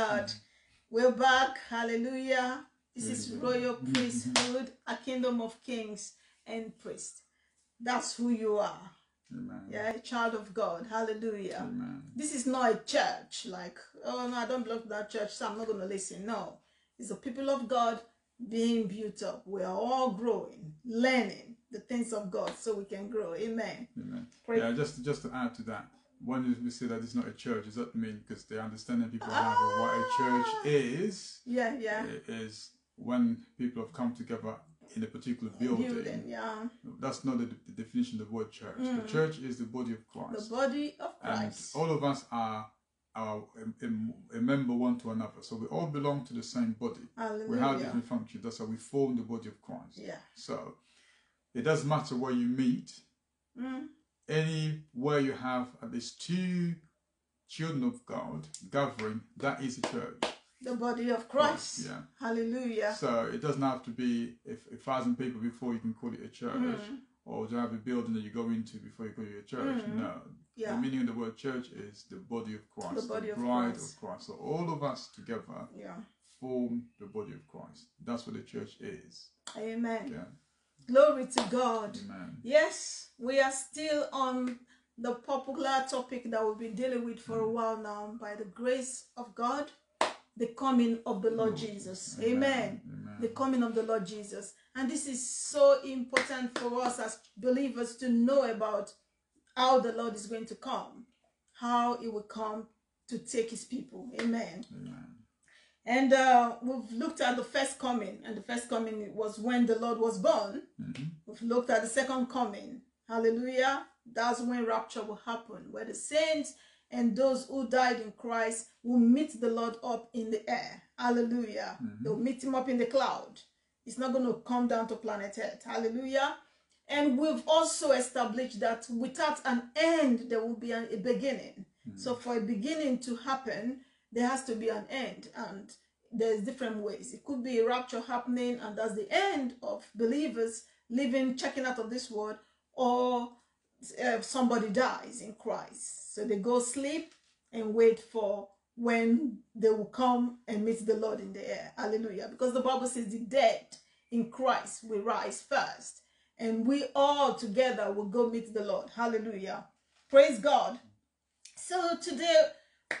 God. We're back. Hallelujah. This is royal priesthood, a kingdom of kings and priests. That's who you are. Amen. Yeah, a child of God. Hallelujah. Amen. This is not a church like, oh no, I don't belong to that church, so I'm not going to listen. No. It's the people of God being built up. We are all growing, learning the things of God so we can grow. Amen. Amen. Pray- Yeah, just just to add to that, when we say that it's not a church, does that mean because the understanding people have of what a church Ah. is Yeah, yeah. is when people have come together in a particular building. Building, yeah. That's not the, the definition of the word church. The church is the body of Christ. The body of and Christ. all of us are. Are a, a- member one to another, so we all belong to the same body. We have Hallelujah. different functions. That's how we form the body of Christ. Yeah. So it doesn't matter where you meet, Mm. Anywhere you have at least two children of God gathering, that is a church. The body of Christ. Yeah. Hallelujah. So it doesn't have to be if a thousand people before you can call it a church, Mm. or you have a building that you go into before you call it a church. No. Mm. Yeah. The meaning of the word church is the body of Christ, The body of bride Christ. of Christ. So all of us together Yeah. form the body of Christ. That's what the church is. Amen. Yeah. Glory to God. Amen. Yes, we are still on the popular topic that we've been dealing with for a mm. while now. By the grace of God, the coming of the Lord Jesus. Amen. Amen. The coming of the Lord Jesus. And this is so important for us as believers to know about how the Lord is going to come, how he will come to take his people. Amen. Amen. And uh, we've looked at the first coming, and the first coming was when the Lord was born. Mhm. We've looked at the second coming. Hallelujah. That's when rapture will happen, where the saints and those who died in Christ will meet the Lord up in the air. Hallelujah. They'll meet him up in the cloud. It's not going to come down to planet Earth. Hallelujah. And we've also established that without an end, there will be an- a beginning. So for a beginning to happen, there has to be an end. And there's different ways. It could be a rapture happening, and that's the end of believers living, checking out of this world, or uh, somebody dies in Christ. So they go sleep and wait for when they will come and meet the Lord in the air. Hallelujah. Because the Bible says the dead in Christ will rise first, and we all together will go meet the Lord. Hallelujah. Praise God. So today,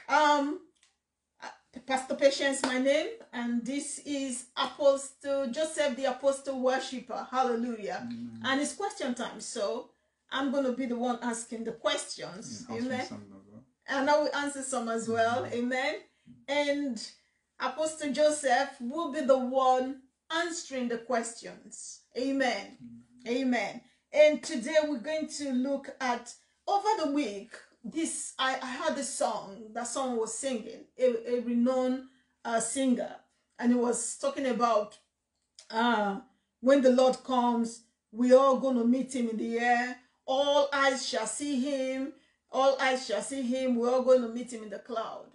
um, Pastor Patience, my name, and this is Apostle Joseph, the Apostle Worshipper. Hallelujah. And it's question time, so I'm going to be the one asking the questions. Me Amen. well. And I will answer some as well. Amen. And Apostle Joseph will be the one answering the questions. Amen. Amen. And today we're going to look at over the week. This I, I heard this song that someone was singing, a, a renowned uh, singer, and it was talking about uh, when the Lord comes, we all gonna meet him in the air. All eyes shall see him. All eyes shall see him. We're all going to meet him in the cloud.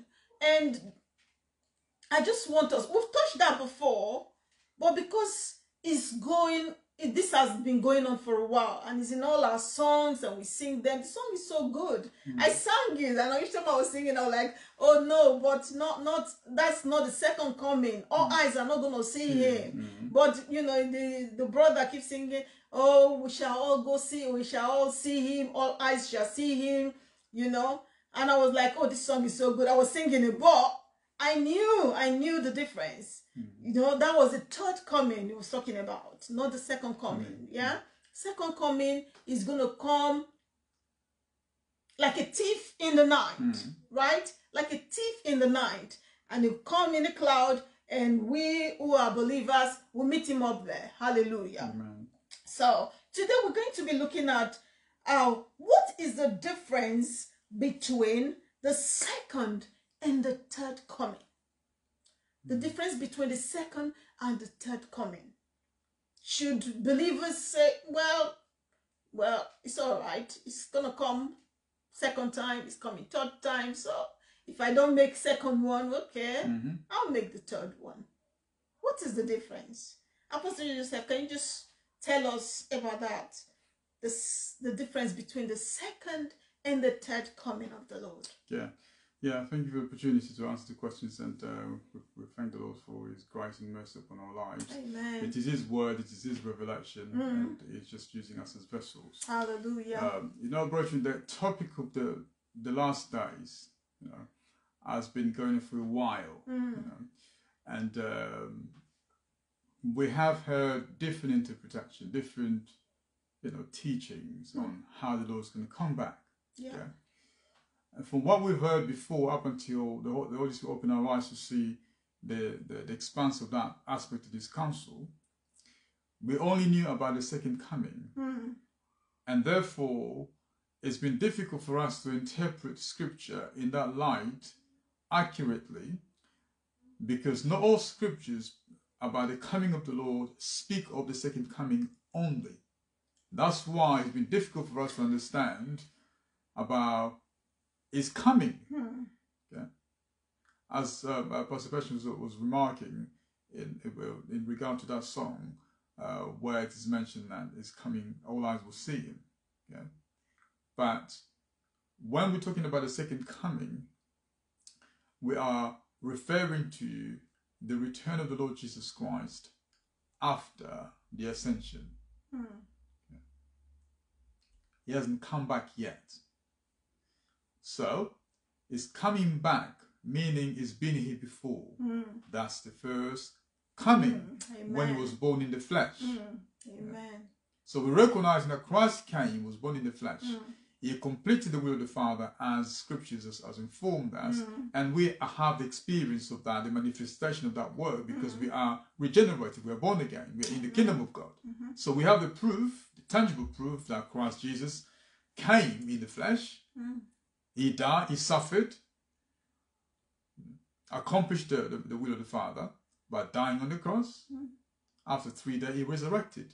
And I just want us, we've touched that before, but because it's going, this has been going on for a while and it's in all our songs and we sing them. The song is so good. I sang it and each time I was singing, I was like, oh no, but not, not, that's not the second coming. All eyes are not going to see him. But, you know, the, the brother keeps singing, oh, we shall all go see, we shall all see him. All eyes shall see him, you know. And I was like, oh, this song is so good. I was singing it, but I knew, I knew the difference. Mm-hmm. You know, that was the third coming he was talking about, not the second coming. Mm-hmm. Yeah? Second coming is going to come like a thief in the night, mm-hmm. right? Like a thief in the night. And he'll come in a cloud, and we who are believers will meet him up there. Hallelujah. Amen. So today we're going to be looking at uh, what is the difference between the second and the third coming. The difference between the second and the third coming. Should believers say, well, well, it's all right. It's gonna come second time. It's coming third time. So if I don't make second one, okay, Mhm. I'll make the third one. What is the difference? Apostle Joseph, can you just tell us about that? This, the difference between the second and the third coming of the Lord. Yeah. Yeah, thank you for the opportunity to answer the questions, and uh, we, we thank the Lord for His grace and mercy upon our lives. Amen. It is His word, it is His revelation, Mm. and He's just using us as vessels. Hallelujah. Um, you know, brethren, the topic of the the last days, you know, has been going for a while, Mm. you know, and um, we have heard different interpretation, different, you know, teachings on how the Lord's going to come back. yeah. yeah. And from what we've heard before, up until the, the Holy Spirit opened our eyes to see the, the, the expanse of that aspect of this council, we only knew about the second coming. Mm. And therefore, it's been difficult for us to interpret scripture in that light accurately because not all scriptures about the coming of the Lord speak of the second coming only. That's why it's been difficult for us to understand about his coming. Mm. As uh, uh, Pastor Patience was, remarking in, in regard to that song, uh, where it is mentioned that is coming, all eyes will see him. Yeah? But when we're talking about the second coming, we are referring to the return of the Lord Jesus Christ after the ascension. Mm. He hasn't come back yet. So, it's coming back, meaning it's been here before. Mm. That's the first coming Mm. when he was born in the flesh. Mm. Amen. So we recognize that Christ came, was born in the flesh. Mm. He completed the will of the Father as scriptures has, has informed us. Mm. And we have the experience of that, the manifestation of that word, because we are regenerated, we are born again, we are in the kingdom of God. Mhm. So we have the proof, the tangible proof that Christ Jesus came in the flesh. Mm. He died, he suffered, accomplished the, the, the will of the Father by dying on the cross. Mm. After three days, he resurrected.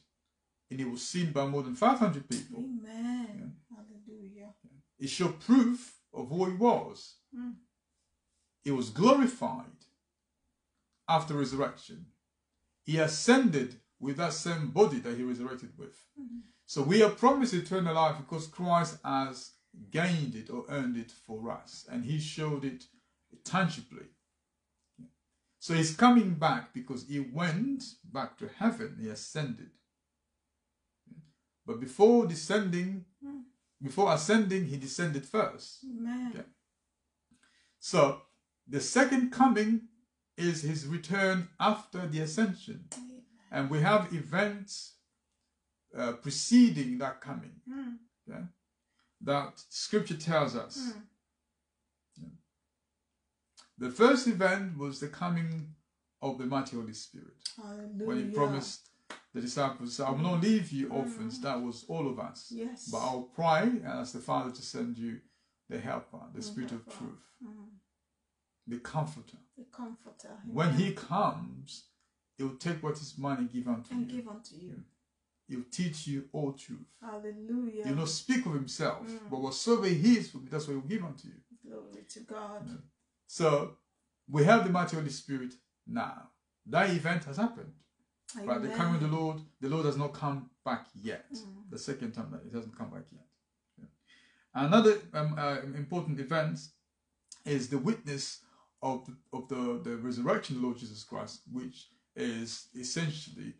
And he was seen by more than 500 people. Amen. Hallelujah. It showed proof of who he was. Mm. He was glorified after resurrection. He ascended with that same body that he resurrected with. Mhm. So we are promised eternal life because Christ has gained it or earned it for us, and he showed it tangibly. So he's coming back because he went back to heaven, he ascended. But before descending, before ascending, he descended first. Okay. So the second coming is his return after the ascension. And we have events uh, preceding that coming Mm. That scripture tells us. Mm. The first event was the coming of the mighty Holy Spirit Hallelujah. when he promised the disciples, I will not leave you orphans. Mm. That was all of us. Yes. But I'll pray and ask the Father to send you the helper, the Spirit of truth, Mm. the comforter. The comforter. When Amen. he comes, he'll take what is mine and give unto and you. give unto you. He'll teach you all truth. Hallelujah. He'll not speak of himself, Mm. but whatsoever he is, that's what he'll give unto you. Glory to God. Yeah. So we have the mighty Holy Spirit now. That event has happened. But the coming of the Lord, the Lord has not come back yet. Mm. The second time that it hasn't come back yet. Yeah. Another um, uh, important event is the witness of the, of the, the resurrection of the Lord Jesus Christ, which is essentially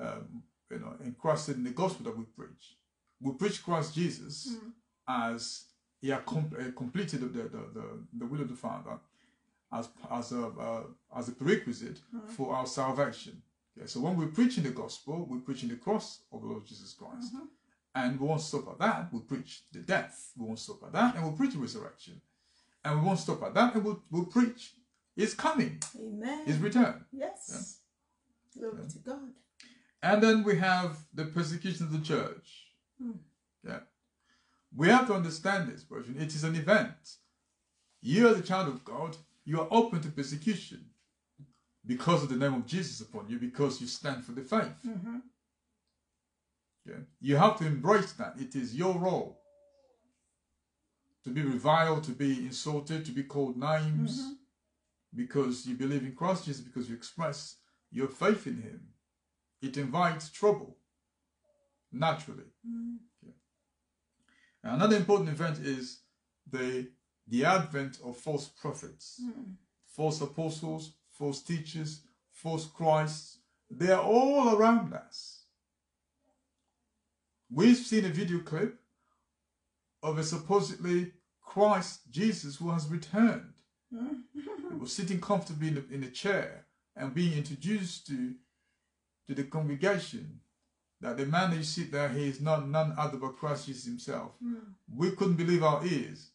um, you know encrusted in the gospel that we preach. We preach Christ Jesus Mm. as he accom- uh, completed the, the, the, the will of the Father as as a uh, as a prerequisite Mm. for our salvation. Okay, so when we're preaching the gospel, we're preaching the cross of the Lord Jesus Christ. Mhm. And we won't stop at that. We preach the death. We won't stop at that. And we'll preach the resurrection. And we won't stop at that. And we'll, we'll preach his coming, Amen. his return. yes. Glory to God. And then we have the persecution of the church. Mm. Yeah. We have to understand this, brethren. It is an event. You, as a child of God, you are open to persecution because of the name of Jesus upon you, because you stand for the faith. hmm Yeah. You have to embrace that. It is your role to be reviled, to be insulted, to be called names Mhm. because you believe in Christ Jesus, because you express your faith in Him. It invites trouble naturally. Mm. Another important event is the the advent of false prophets, false apostles, false teachers, false Christs. They are all around us. We've seen a video clip of a supposedly Christ Jesus who has returned. he was sitting comfortably in a, in a chair and being introduced to to the congregation that the man that you sit there, he is not none other but Christ Jesus himself. We couldn't believe our ears.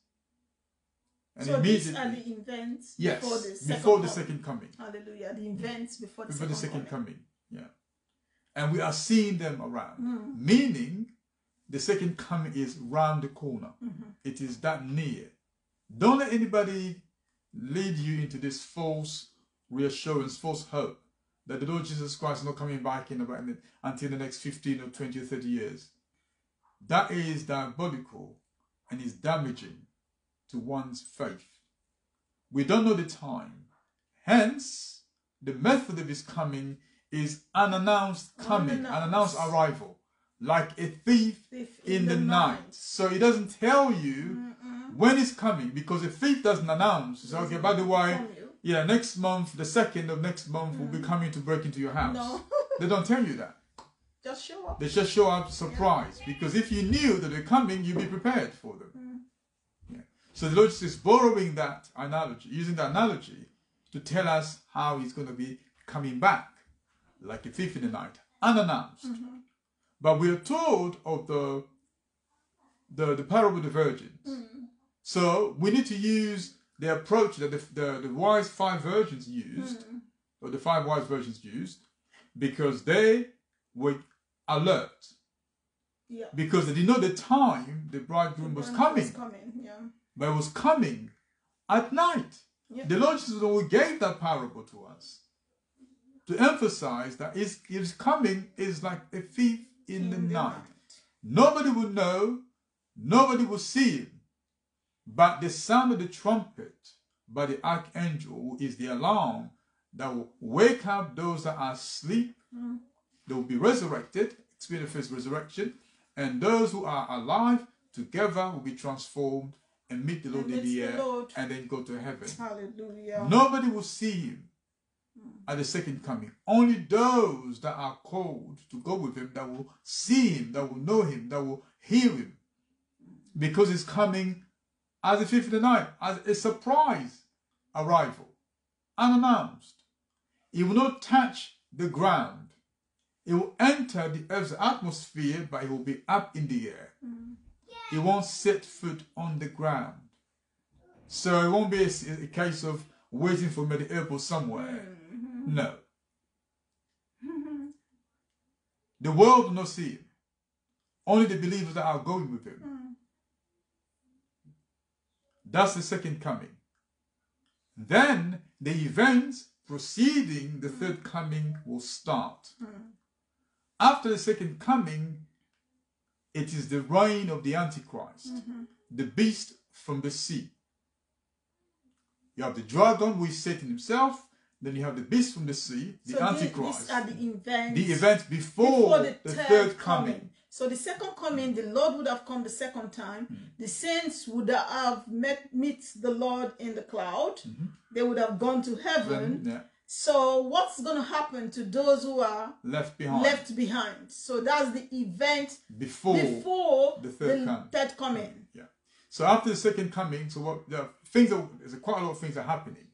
And so these immediately, are the events yes, before the second before the coming. second coming, Hallelujah. The events before the before second, the second coming. coming, yeah. And we are seeing them around, Hmm. meaning the second coming is round the corner. Mm-hmm. It is that near. Don't let anybody lead you into this false reassurance, false hope that the Lord Jesus Christ is not coming back in about until the next 15 or 20 or 30 years. That is diabolical and is damaging to one's faith. We don't know the time. Hence, the method of his coming is unannounced coming, Unannounced. unannounced arrival, like a thief Thief in, the, night. So he doesn't tell you when he's coming because a thief doesn't announce. It's okay, by the way. Yeah, next month, the second of next month, will be mm. coming to break into your house. No. they don't tell you that. Just show up. They just show up surprised because if you knew that they're coming, you'd be prepared for them. Mm. Yeah. So the Lord is borrowing that analogy, using that analogy to tell us how he's going to be coming back like a thief in the night, unannounced. Mm-hmm. But we are told of the the, the parable of the virgins. Mm. So we need to use the approach that the, the, the wise five virgins used, hmm. or the five wise virgins used, because they were alert. Yeah. Because they didn't know the time the bridegroom was coming, Was coming. Yeah. but it was coming at night. Yeah. The Lord Jesus only gave that parable to us to emphasize that his, his coming is like a thief in, the, night. Nobody will know, nobody will see him. But the sound of the trumpet by the archangel is the alarm that will wake up those that are asleep. Mm. They will be resurrected, experience the first resurrection, and those who are alive together will be transformed and meet the Lord And in the meet the air and then go to heaven. Hallelujah. Nobody will see him mm. at the second coming. Only those that are called to go with him, that will see him, that will know him, that will hear him. Mm. Because he's coming as a thief in the night, as a surprise arrival, unannounced. It will not touch the ground. It will enter the earth's atmosphere, but it will be up in the air. Mm. It won't set foot on the ground. So it won't be a, a case of waiting for him at the airport somewhere. Mm-hmm. No. The world will not see him. Only the believers that are going with him. Mm. That's the second coming. Then the events preceding the third mm. coming will start. Mm. After the second coming, it is the reign of the Antichrist, mm-hmm. the beast from the sea. You have the dragon, who is Satan himself. Then you have the beast from the sea, the so these- Antichrist. These are the events. the event before, before the, third, coming. So the second coming, the Lord would have come the second time. Hmm. The saints would have met meet the Lord in the cloud. They would have gone to heaven. Yeah, So what's going to happen to those who are left behind. left behind? So that's the event before. before the third come. third coming. Yeah. So after the second coming, so what the things are, there's quite a lot of things are happening.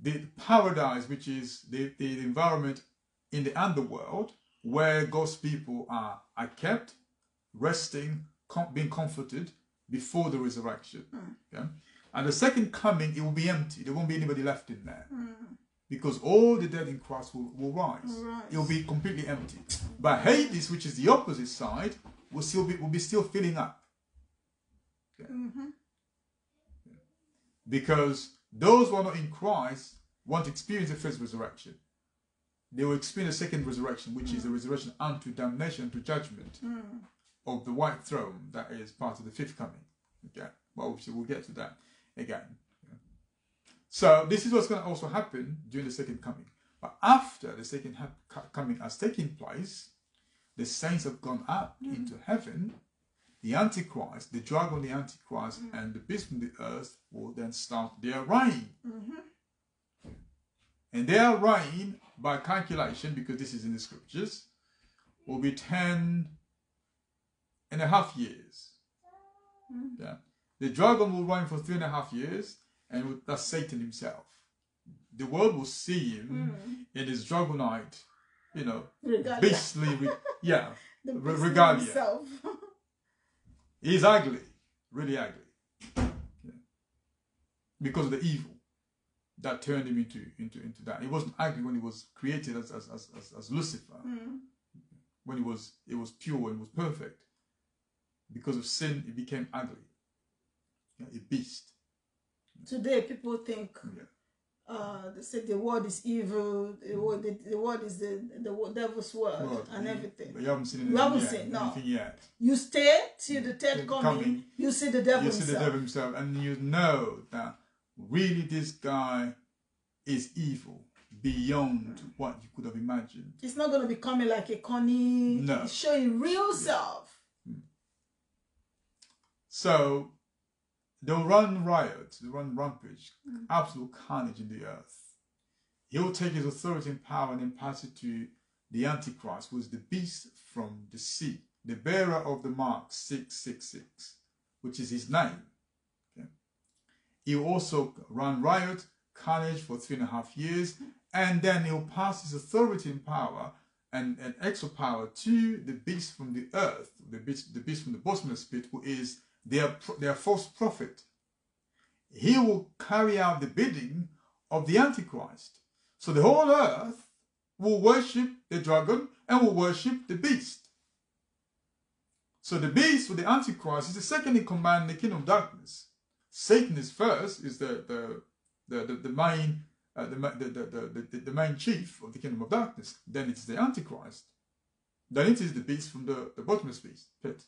The paradise, which is the, the environment in the underworld where God's people are, are kept, resting, com- being comforted before the resurrection. Hmm. Okay? And the second coming, it will be empty. There won't be anybody left in there. Hmm. Because all the dead in Christ will, will rise. Rise. It will be completely empty. But Hades, which is the opposite side, will still be will be still filling up. Okay? Mm-hmm. Because those who are not in Christ won't experience the first resurrection. They will experience a second resurrection, which is the mm. resurrection unto damnation, to judgment mm. of the white throne that is part of the fifth coming. Okay, well, obviously we'll get to that again. So this is what's going to also happen during the second coming. But after the second ha- coming has taken place, the saints have gone up mm. into heaven. the Antichrist, the dragon, the Antichrist, and the beast from the earth will then start their reign. Mm-hmm. And their reign, by calculation, because this is in the scriptures, will be 10 and a half years. Mm-hmm. Yeah. The dragon will reign for three and a half years, and that's Satan himself. The world will see him mm. in his dragonite, you know, Regalia. beastly, re- yeah, re- regalia. himself. He's ugly, really ugly. Yeah. Because of the evil that turned him into, into, into that. He wasn't ugly when he was created as, as, as, as, as Lucifer. Hmm. When he was it was pure and was perfect. Because of sin, he became ugly. Yeah, a beast. Today, people think Yeah. uh, they say the word is evil. The hmm. word, the, the word is the the devil's word Well, and you- everything. But you haven't seen You anything haven't yet. seen, no. yet. You stay till hmm. the third coming, coming. You see the devil you see the devil himself, and you know that really this guy is evil beyond mm. what you could have imagined. It's not going to be coming like a Connie. No. It's showing real self. Mm. So they'll run riot, they'll run rampage, mm. absolute carnage in the earth. He'll take his authority and power and then pass it to the Antichrist, who is the beast from the sea, the bearer of the mark 666, which is his name. He'll also run riot, carnage for three and a half years, and then he'll pass his authority and power and, and extra power to the beast from the earth, the beast, the beast from the bottomless pit, who is their, their false prophet. He will carry out the bidding of the Antichrist. So the whole earth will worship the dragon and will worship the beast. So the beast with the Antichrist is the second in command in the kingdom of darkness. Satan is first, is the the the, the, the main uh, the, the, the, the, the, main chief of the kingdom of darkness. Then it is the Antichrist. Then it is the beast from the, the bottomless beast pit.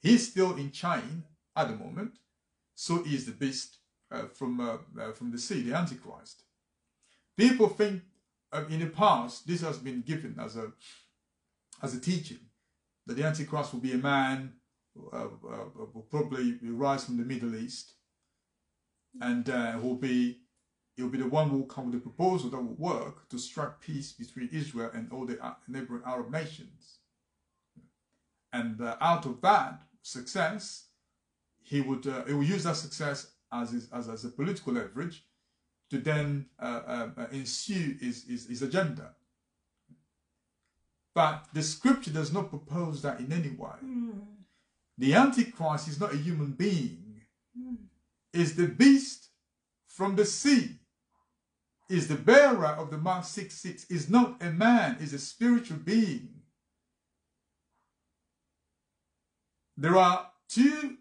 He's still in chain at the moment. So is the beast uh, from uh, uh, from the sea, the Antichrist. People think uh, in the past this has been given as a as a teaching that the Antichrist will be a man uh, uh, will probably rise from the Middle East and uh, will be he'll be the one who will come with a proposal that will work to strike peace between Israel and all the uh, neighboring Arab nations. And uh, out of that success, he would uh, he will use that success as his, as, as a political leverage to then uh, uh, uh, ensue his, his, his agenda. But the scripture does not propose that in any way. The Antichrist is not a human being, is the beast from the sea, is the bearer of the mark 6 6, is not a man, is a spiritual being. There are two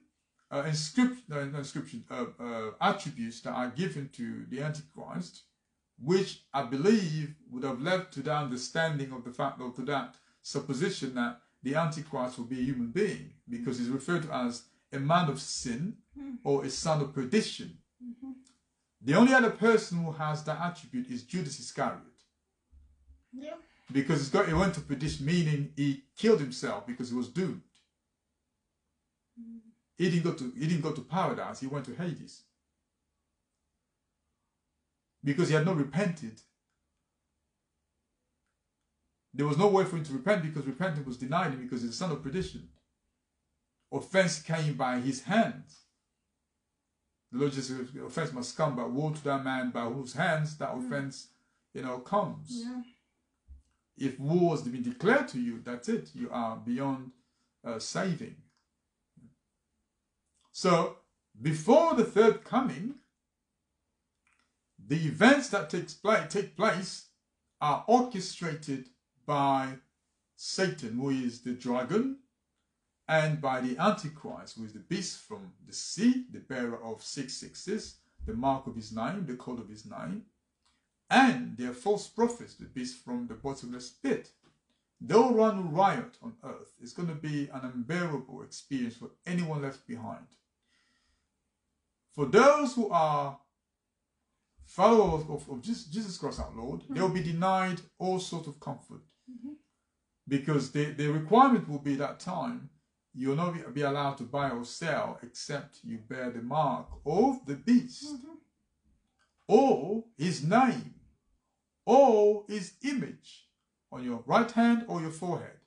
uh, inscription, uh, inscription uh, attributes that are given to the Antichrist, which I believe would have led to the understanding of the fact or to that supposition that the Antichrist will be a human being, because he's referred to as a man of sin mm-hmm. or a son of perdition. Mm-hmm. The only other person who has that attribute is Judas Iscariot Yeah. because got, he went to perdition, meaning he killed himself because he was doomed. Mm-hmm. He didn't go to he didn't go to paradise. He went to Hades because he had not repented. There was no way for him to repent because repentance was denied him because he's a son of perdition. Offense came by his hands. The Lord Jesus offense must come, but woe to that man by whose hands that offense, you know, comes Yeah. if war has been declared to you, that's it. You are beyond uh, saving. So, before the third coming, the events that takes place, take place are orchestrated by Satan, who is the dragon, and by the Antichrist, who is the beast from the sea, the bearer of six sixes, the mark of his name, the code of his name, and their false prophets, the beast from the bottomless pit. They'll run riot on earth. It's going to be an unbearable experience for anyone left behind. For those who are followers of, of Jesus, Christ our Lord, mm-hmm. they'll be denied all sorts of comfort. Mm-hmm. Because the, the requirement will be that time you'll not be allowed to buy or sell except you bear the mark of the beast mm-hmm. or his name or his image on your right hand or your forehead.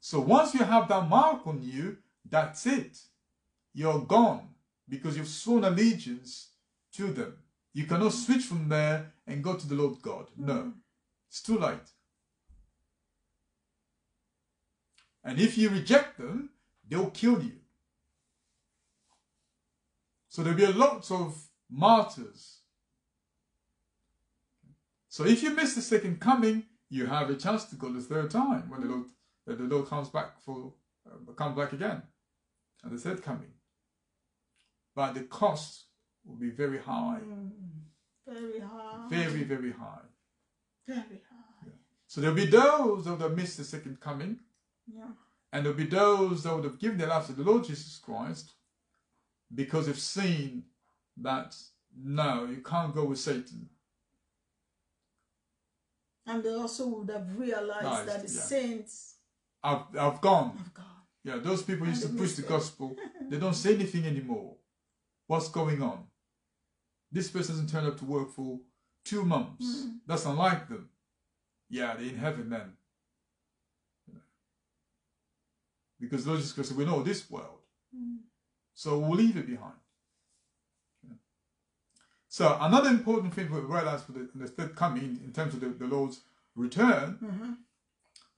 So once you have that mark on you, that's it. You're gone because you've sworn allegiance to them. You cannot switch from there and go to the Lord God. No, mm-hmm. it's too late. And if you reject them, they'll kill you. So there'll be a lot of martyrs. So if you miss the second coming, you have a chance to go the third time when the Lord, the Lord comes back for, uh, comes back again, and the third coming. But the cost will be very high. Mm. Very high. Very, very high. Very high. So there'll be those that miss the second coming, Yeah. and there'll be those that would have given their lives to the Lord Jesus Christ because they've seen that no, you can't go with Satan. And they also would have realized Nice, that the yeah. saints I've, I've gone. of God. Yeah, those people used to preach the gospel. They don't say anything anymore. What's going on? This person hasn't turned up to work for two months. Mm. That's unlike them. Yeah, they're in heaven then. Because Lord Jesus Christ we know this world. Mm. So we'll leave it behind. Yeah. So another important thing we realize for the, the third coming in terms of the, the Lord's return, Mhm.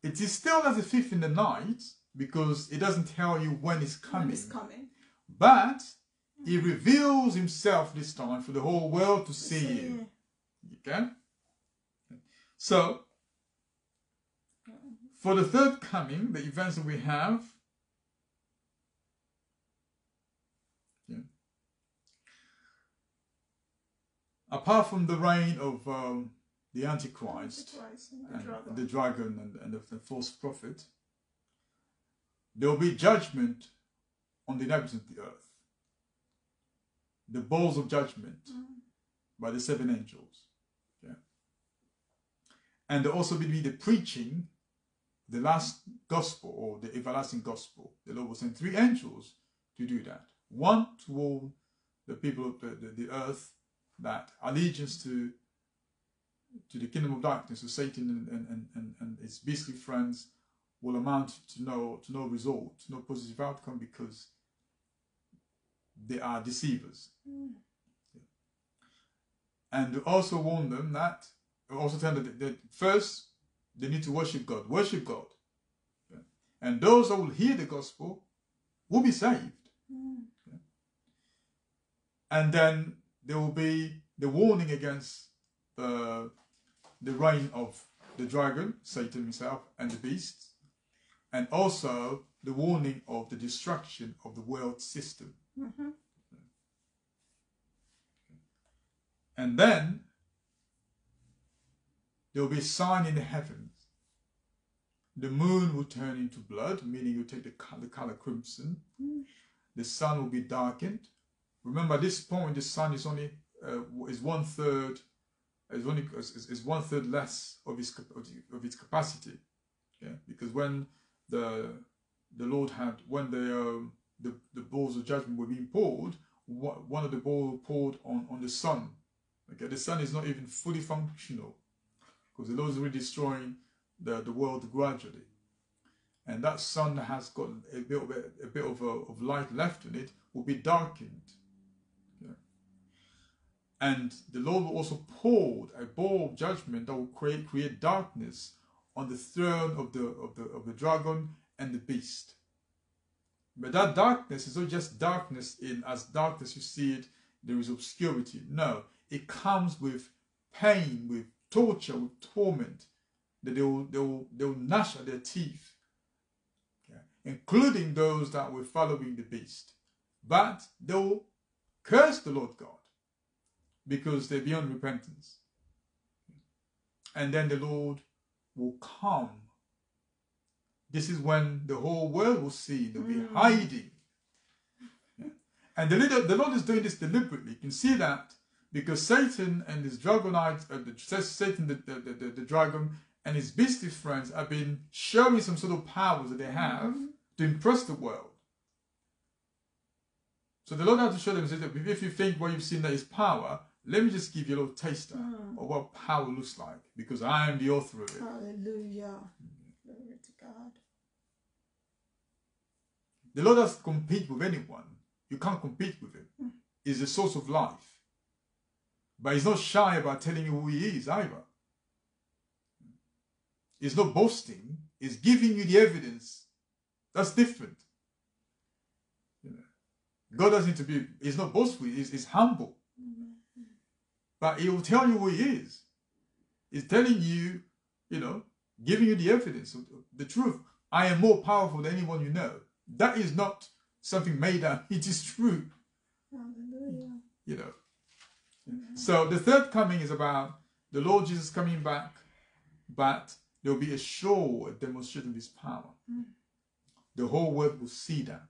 it is still as a thief in the night because it doesn't tell you when it's When coming. it's coming. But he reveals himself this time for the whole world to see him. Okay? So, for the third coming, the events that we have, yeah, apart from the reign of um, the Antichrist, Antichrist and the and dragon. the dragon and, and the, the false prophet, there will be judgment on the inhabitants of the earth. The bowls of judgment Mm. by the seven angels. Yeah. And there also will be the preaching, the last gospel or the everlasting gospel. The Lord will send three angels to do that. One to warn the people of the, the, the earth that allegiance to to the kingdom of darkness, to Satan and, and, and, and, his beastly friends will amount to no to no result, to no positive outcome because they are deceivers. Mm. And also warn them that also tell them that, that first they need to worship God. Worship God. Yeah. And those that will hear the gospel will be saved. Mm. And then there will be the warning against the the reign of the dragon, Satan himself, and the beast, and also the warning of the destruction of the world system. Mhm. And then there will be a sign in the heavens. The moon will turn into blood, meaning you take the color, the color crimson. Mm. The sun will be darkened. Remember, at this point, the sun is only uh, is one third is only is, is one third less of its of its capacity. Yeah, because when the the Lord had when the um, the the bowls of judgment were being poured, one one of the balls poured on on the sun. Okay, the sun is not even fully functional because the Lord is really destroying the, the world gradually. And that sun that has got a bit of, a, bit of, a, of light left in it will be darkened. Yeah. And the Lord will also pour a bowl of judgment that will create create darkness on the throne of the of the of the dragon and the beast. But that darkness is not just darkness in as darkness you see it, there is obscurity. No, it comes with pain, with torture, with torment. That they will they will they will gnash at their teeth. Okay? Including those that were following the beast. But they will curse the Lord God because they're beyond repentance. And then the Lord will come. This is when the whole world will see, they'll be Mm. hiding. Yeah. And the, leader, the Lord is doing this deliberately. You can see that because Satan and his dragonite, uh, the, Satan, the, the, the, the dragon, and his beastly friends have been showing some sort of powers that they have mm-hmm. to impress the world. So the Lord had to show them, said that if you think what you've seen that is power, let me just give you a little taster mm. of what power looks like, because I am the author of it. Hallelujah. Glory to God. The Lord doesn't compete with anyone. You can't compete with him. Mm. He's the source of life. But he's not shy about telling you who he is either. He's not boasting. He's giving you the evidence. That's different. You know, God doesn't need to be, he's not boastful, he's, he's humble. But he will tell you who he is. He's telling you, you know, giving you the evidence of the truth. I am more powerful than anyone you know. That is not something made up. It is true, Hallelujah. you know. So the third coming is about the Lord Jesus coming back, but there will be a show, a demonstration of his power. Hmm. The whole world will see that.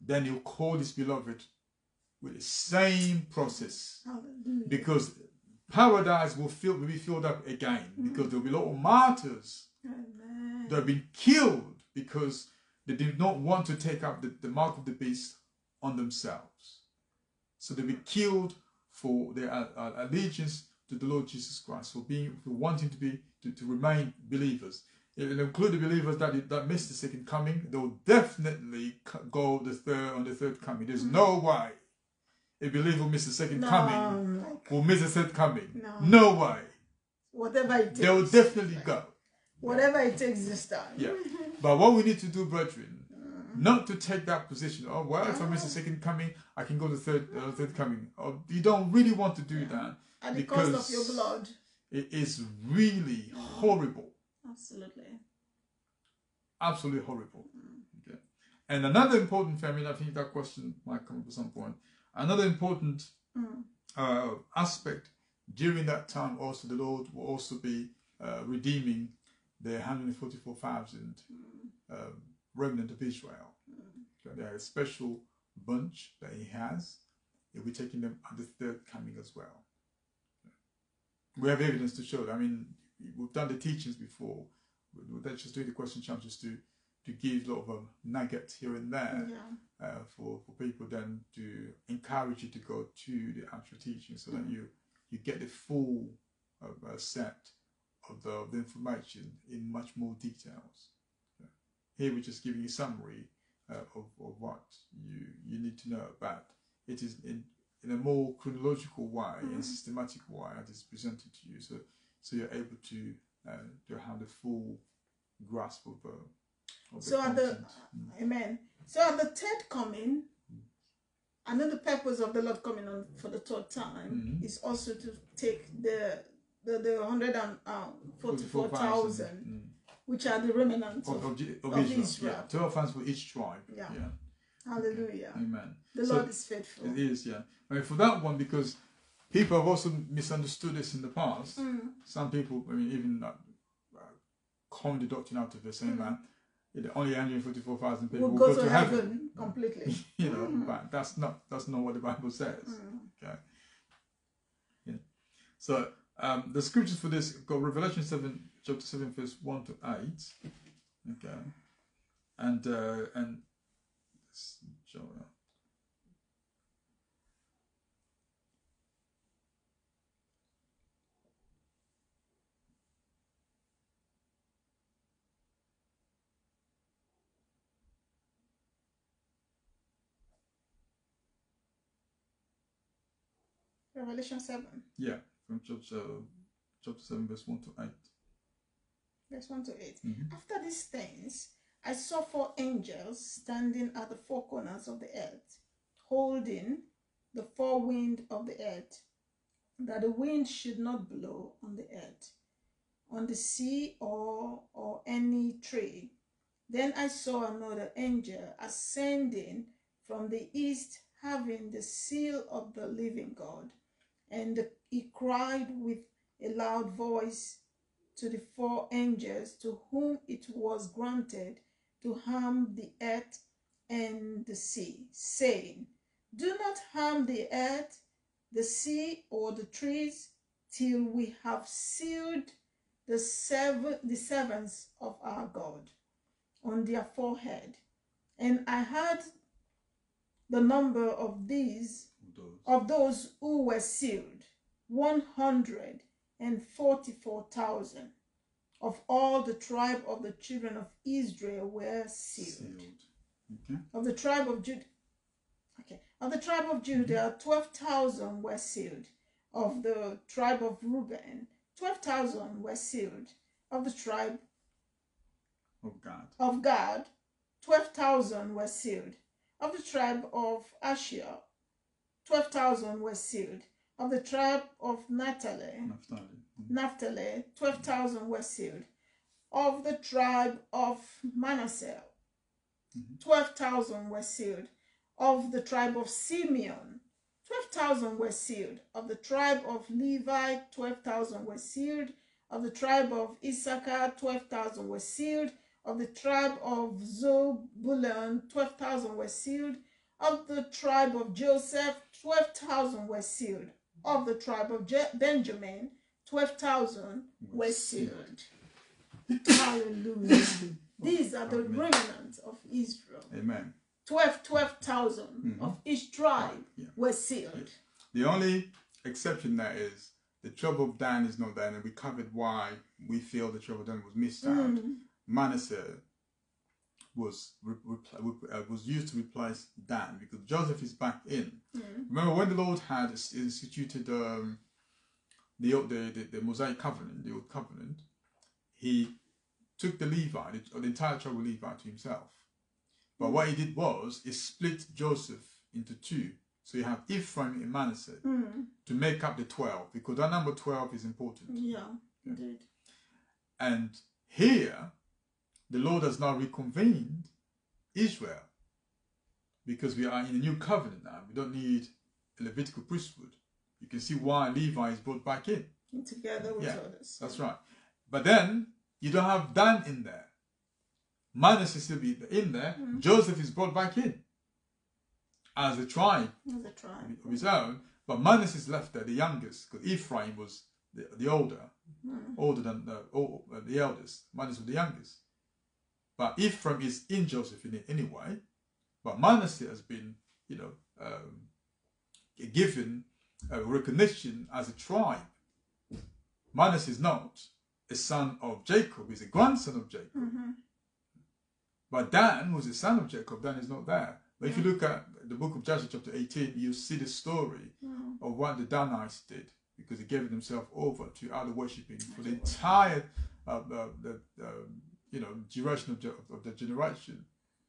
Then he'll call his beloved with the same process Hallelujah. because paradise will, fill, will be filled up again hmm. because there will be a lot of martyrs Amen. that have been killed because they did not want to take up the, the mark of the beast on themselves. So they'll be killed for their allegiance to the Lord Jesus Christ, for being for wanting to be to, to remain believers. It will include the believers that that miss the second coming. They will definitely go the third on the third coming. There's mm. no way a believer will miss the second No, coming like will miss the third coming. No. no way. whatever it takes. They will definitely go. Whatever it takes this time. Yeah. But what we need to do, brethren, not to take that position. Oh, well, if I miss the second coming, I can go to third, uh, third coming. Oh, you don't really want to do that At the cost because of your blood. it is really horrible, Absolutely. absolutely horrible. Okay. And another important family, I think that question might come up at some point. Another important uh, aspect during that time, also the Lord will also be uh, redeeming the 144,000 um, remnant of Israel. Okay, They're a special bunch that He has. He'll be taking them at the third coming as well. We have evidence to show that. I mean, we've done the teachings before. We're just doing the question challenge just to, to give a lot of um, nuggets here and there Yeah. uh, for, for people then to encourage you to go to the actual teaching so that you you get the full uh, set of the, of the information in much more details. Here we're just giving you a summary uh, of, of what you, you need to know about. It is in, in a more chronological way mm -hmm. and mm-hmm. systematic way that is presented to you. So, so you're able to, uh, to have the full grasp of, uh, the. of so at the mm. Amen. So at the third coming, mm. another purpose of the Lord coming on for the third time -hmm. is also to take the the, the 144,000 uh, mm which are the remnants of, of, of, of Israel. Israel. Yeah, twelve fans for each tribe. Yeah. yeah. Hallelujah. Amen. The So Lord is faithful. It is, yeah. I mean, for that one, because people have also misunderstood this in the past. Mm. Some people, I mean, even uh, uh, coined the doctrine out of it, saying that you know, only 144,000 people We'll will go, to heaven, completely. you know, but that's not that's not what the Bible says. Okay. Yeah. So um, the scriptures for this got Revelation seven, chapter seven, verse one to eight. Okay. And uh, and. Revelation 7, Yeah, from chapter chapter seven, verse one to eight. Verse 1 to 8. Mhm. After these things, I saw four angels standing at the four corners of the earth, holding the four wind of the earth, that the wind should not blow on the earth, on the sea, or or any tree. Then I saw another angel ascending from the east, having the seal of the living God, and he cried with a loud voice to the four angels to whom it was granted to harm the earth and the sea, saying, Do not harm the earth, the sea, or the trees, till we have sealed the seven the servants of our God on their forehead. And I heard the number of these Those. of those who were sealed, one hundred and forty-four thousand of all the tribe of the children of Israel were sealed. Sealed. Okay. Of the tribe of Judah, okay, of the tribe of Judah, mm-hmm. twelve thousand were sealed. Of the tribe of Reuben, twelve thousand were sealed. Of the tribe Of God. of Gad, 12,000 were sealed. Of the tribe of Asher, 12,000 were sealed. Of the tribe of Naphtali, Naphtali. Mm. Naphtali, 12,000 were sealed. Of the tribe of Manasseh, 12,000 were sealed. Of the tribe of Simeon, 12,000 were sealed. Of the tribe of Levi, 12,000 were sealed. Of the tribe of Issachar, 12,000 were sealed. Of the tribe of Zebulun, 12,000 were sealed. Of the tribe of Joseph, 12,000 were sealed. Of the tribe of Je- Benjamin, 12,000 were Were sealed. Hallelujah. These are the Amen. remnants of Israel. Amen. 12, 12,000 Mhm. of each tribe Yeah. were sealed. The only exception there is the tribe of Dan is not there, and we covered why we feel the tribe of Dan was missed out. Mm. Manasseh was uh, was used to replace Dan because Joseph is back in. Mm. Remember when the Lord had instituted um, the, the the the Mosaic covenant, the old covenant, he took the Levi, the, the entire tribe of Levi, to himself. But what he did was he split Joseph into two. So you have Ephraim and Manasseh Mm. to make up the twelve because that number twelve is important. Yeah, indeed. And here, the Lord has now reconvened Israel because we are in a new covenant now. We don't need a Levitical priesthood. You can see why Levi is brought back in. Together with Yeah, others. That's right. But then you don't have Dan in there. Manasseh still be in there. Mm-hmm. Joseph is brought back in as a tribe As a tribe. of his own. But Manasseh is left there, the youngest, because Ephraim was the, the older, mm-hmm. older than the, the eldest. Manasseh was the youngest. But Ephraim is in Joseph in it anyway. But Manasseh has been, you know, um, given uh, recognition as a tribe. Manasseh is not a son of Jacob; he's a grandson of Jacob. Mhm. But Dan, who's a son of Jacob, Dan is not there. But if you look at the book of Joshua, chapter 18, you see the story Mm. of what the Danites did because they gave themselves over to idol worshipping for the entire, uh, uh, the, um, you know, duration of, ge- of the generation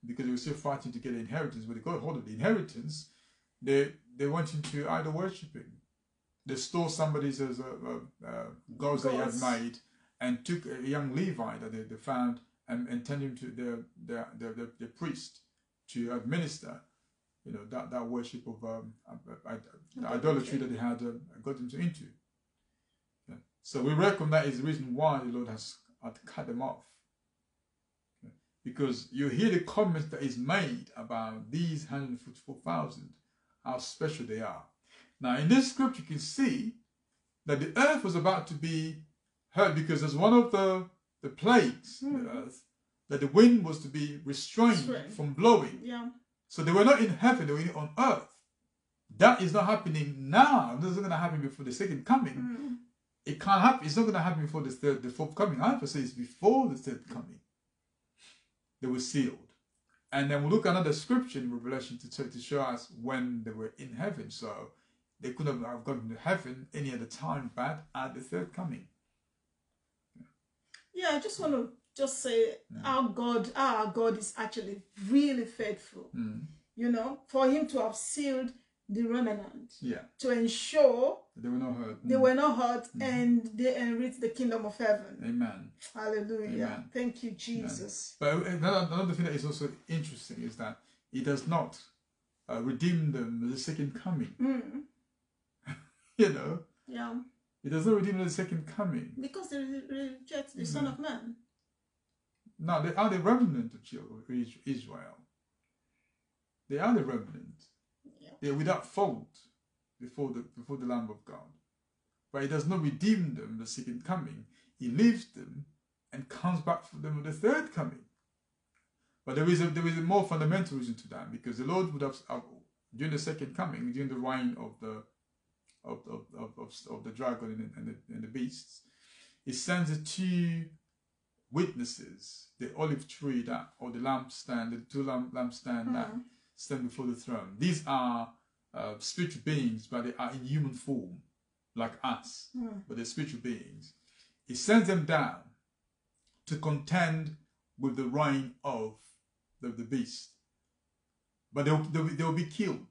because they were still fighting to get the inheritance. When they got hold of the inheritance, they they went into idol worshipping. They stole somebody's as a, uh, uh, gods they had made and took a young Levi that they, they found and, and turned him to their their, their, their, their priest to administer, you know, that, that worship of um, uh, uh, the idolatry that they had um, got them into. Yeah. So we reckon that is the reason why the Lord has had cut them off. Because you hear the comments that is made about these 144,000, how special they are. Now, in this scripture, you can see that the earth was about to be hurt because as one of the, the plagues, Mhm. the earth, that the wind was to be restrained from blowing. Yeah. So they were not in heaven, they were on earth. That is not happening now. This is not going to happen before the second coming. Mm. It can't happen. It's not going to happen before the third, the fourth coming. I have say it's before the third coming. They were sealed. And then we look at another scripture in Revelation to, to show us when they were in heaven. So they could have have gone to heaven any other time but at the third coming. Yeah, I just want to just say our God, our God is actually really faithful. Mm. You know, for him to have sealed the remnant Yeah. to ensure They were not hurt. they Mm. were not hurt and they enriched the kingdom of heaven. Amen. Hallelujah. Amen. Thank you, Jesus. But another, another thing that is also interesting is that he does not uh, redeem them at the second coming. Mm. You know, Yeah. he does not redeem the second coming. Because they reject the Son of Man. No, they are the remnant of children of Is- Israel. They are the remnant. They are without fault before the before the Lamb of God. But he does not redeem them the second coming. he leaves them and comes back for them the third coming. But there is a there is a more fundamental reason to that because the Lord would have during the second coming, during the reign of the of of, of, of, the dragon and, the, and the beasts, he sends the two witnesses, the olive tree that or the lampstand, the two lamp lampstand that hmm. Stand before the throne. These are uh, spiritual beings, but they are in human form, like us, but they're spiritual beings. He sends them down to contend with the reign of the, the beast. But they'll, they'll, they'll be killed.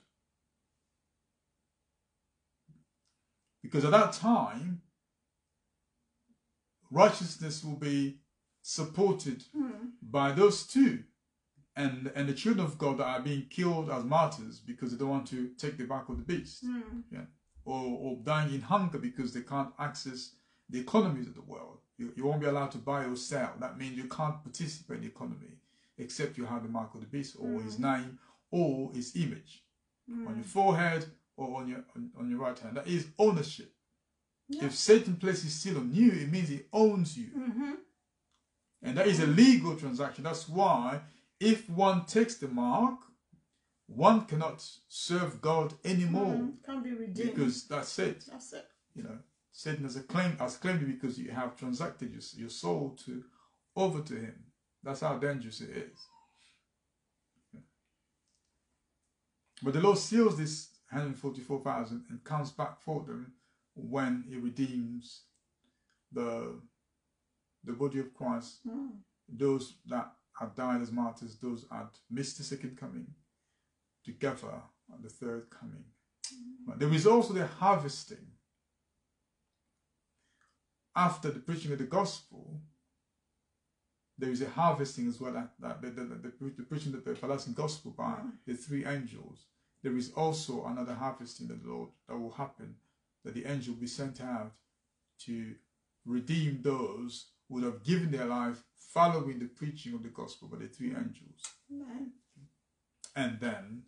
Because at that time, righteousness will be supported by those two and and the children of God that are being killed as martyrs because they don't want to take the back of the beast, hmm. yeah, or or dying in hunger because they can't access the economies of the world. You, you won't be allowed to buy or sell. That means you can't participate in the economy except you have the mark of the beast or his hmm. name or his image hmm. on your forehead or on your on, on your right hand. That is ownership. If Satan places seal on you, it means he owns you. Mm-hmm. And that is a mm. legal transaction. That's why if one takes the mark, one cannot serve God anymore mm, Can be redeemed. because that's it. That's it. You know, Satan has a claim has claimed you because you have transacted your, your soul to over to him. That's how dangerous it is. But the Lord seals this 144,000 and comes back for them when he redeems the the body of Christ, mm. those that had died as martyrs, those had missed the second coming, together at the third coming. Mm-hmm. But there is also the harvesting. After the preaching of the gospel, there is a harvesting as well. That, the, the, the, preaching of the everlasting gospel by mm-hmm. the three angels. There is also another harvesting that the Lord that will happen. That the angel will be sent out to redeem those would have given their life following the preaching of the gospel by the three angels. Amen. And then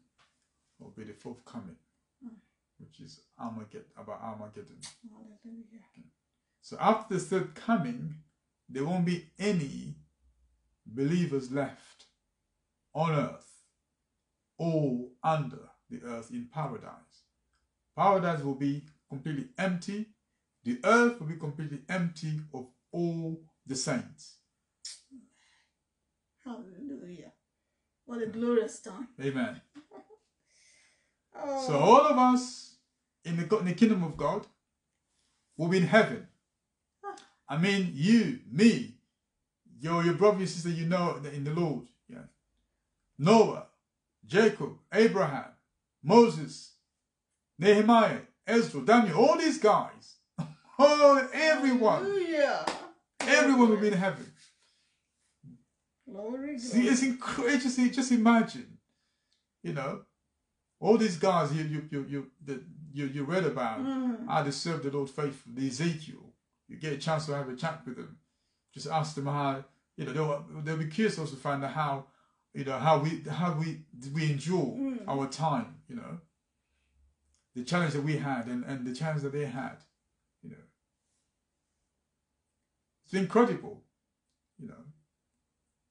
will be the fourth coming, hmm. which is Armageddon, about Armageddon. Hallelujah. Hmm. So after the third coming, there won't be any believers left on earth or under the earth in paradise. Paradise will be completely empty. The earth will be completely empty of all the saints. Hallelujah. What a glorious time. Amen. Oh, So all of us in the, in the kingdom of God will be in heaven. Ah. I mean, you, me, your your brother and sister, you know in the Lord. Yeah. Noah, Jacob, Abraham, Moses, Nehemiah, Ezra, Daniel, all these guys. Oh, everyone, Hallelujah. Everyone will be in heaven. Glory, See, it's incredible. Just, just imagine, you know, all these guys you you you you that you, you read about mm. how they served the Lord faithfully. Ezekiel, you get a chance to have a chat with them. Just ask them how you know they'll they'll be curious also to find out how you know how we how we we endure mm. our time. You know, the challenge that we had and and the challenge that they had. You know, it's incredible. You know.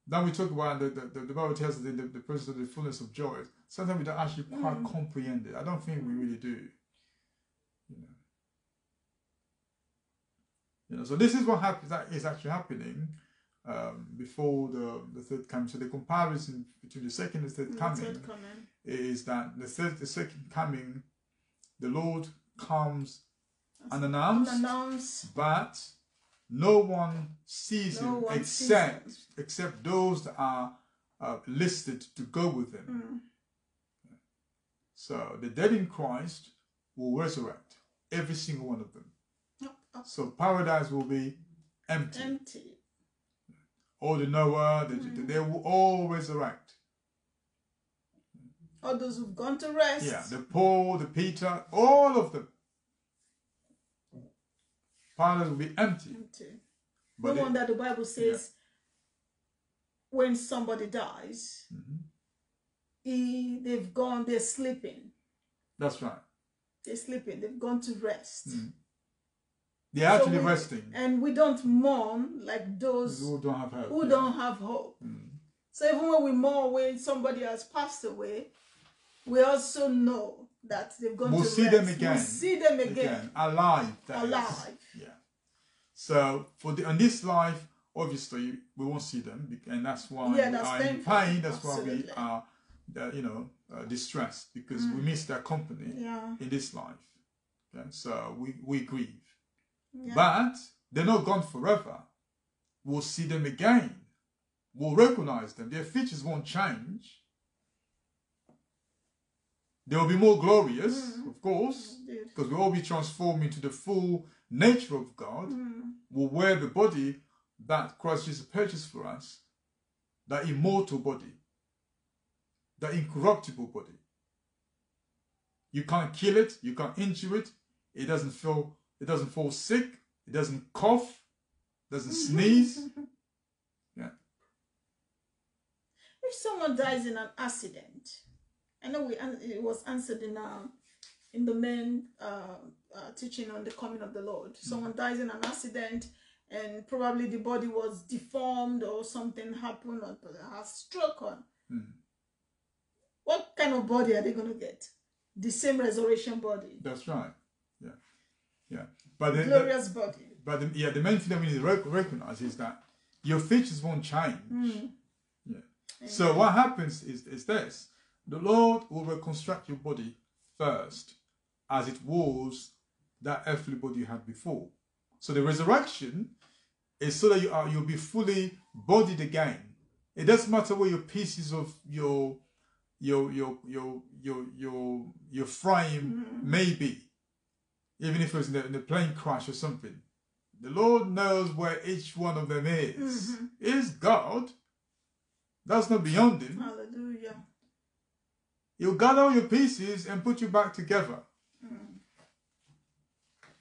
Then we talk about the, the, the, Bible tells us the, the, the presence of the fullness of joy. Sometimes we don't actually quite comprehend it. I don't think we really do. You know. You know, so this is what happens that is actually happening um, before the, the third coming. So the comparison between the second and third The coming third coming. is that the third the second coming, the Lord comes unannounced, Unannounced. but no one sees No him one except sees except those that are uh, listed to go with him. Mm. So the dead in Christ will resurrect, every single one of them. Up, So paradise will be empty. empty. All the Noah, the, they will all resurrect. All those who've gone to rest. Yeah, the Paul, the Peter, all of them. Paradise will be empty. empty. But no it- wonder the Bible says when somebody dies, Mhm. he, they've gone, they're sleeping. that's right. They're sleeping. They've gone to rest. Mm. They're actually we- resting. and we don't mourn like those Who don't have hope. who yeah. don't have hope. Mm. So even when we mourn when somebody has passed away, we also know that they've gone We'll to see rest. them again. We'll see them again. Again, alive. that is. So for the on this life, obviously we won't see them, and that's why Yeah, we that's are in pain. That's why we are, uh, you know, uh, distressed because we miss their company Yeah. in this life. Okay? So we we grieve, yeah. but they're not gone forever. We'll see them again. We'll recognize them. Their features won't change. They will be more glorious, Mm. of course, because we'll all be transformed into the full nature of God. Mm. We'll wear the body that Christ Jesus purchased for us, that immortal body, that incorruptible body. You can't kill it, you can't injure it, it doesn't feel it doesn't fall sick, it doesn't cough, doesn't sneeze. Yeah. If someone dies in an accident, I know we it was answered in uh, in the main uh, uh, teaching on the coming of the Lord. Someone dies in an accident, and probably the body was deformed or something happened or has stroke on. Mm. What kind of body are they going to get? The same resurrection body, That's right. Yeah. Yeah. But the, the- glorious body. but the, yeah, the main thing that we need to recognize is that your features won't change. Mm. Yeah. So what happens is, is this. The Lord will reconstruct your body first as it was that earthly body you had before. So the resurrection is so that you are you'll be fully bodied again. It doesn't matter where your pieces of your your your your your your your frame may be. Even if it was in a, in a plane crash or something. The Lord knows where each one of them is. Mm-hmm. Is God. That's not beyond him. Hallelujah. He'll gather all your pieces and put you back together.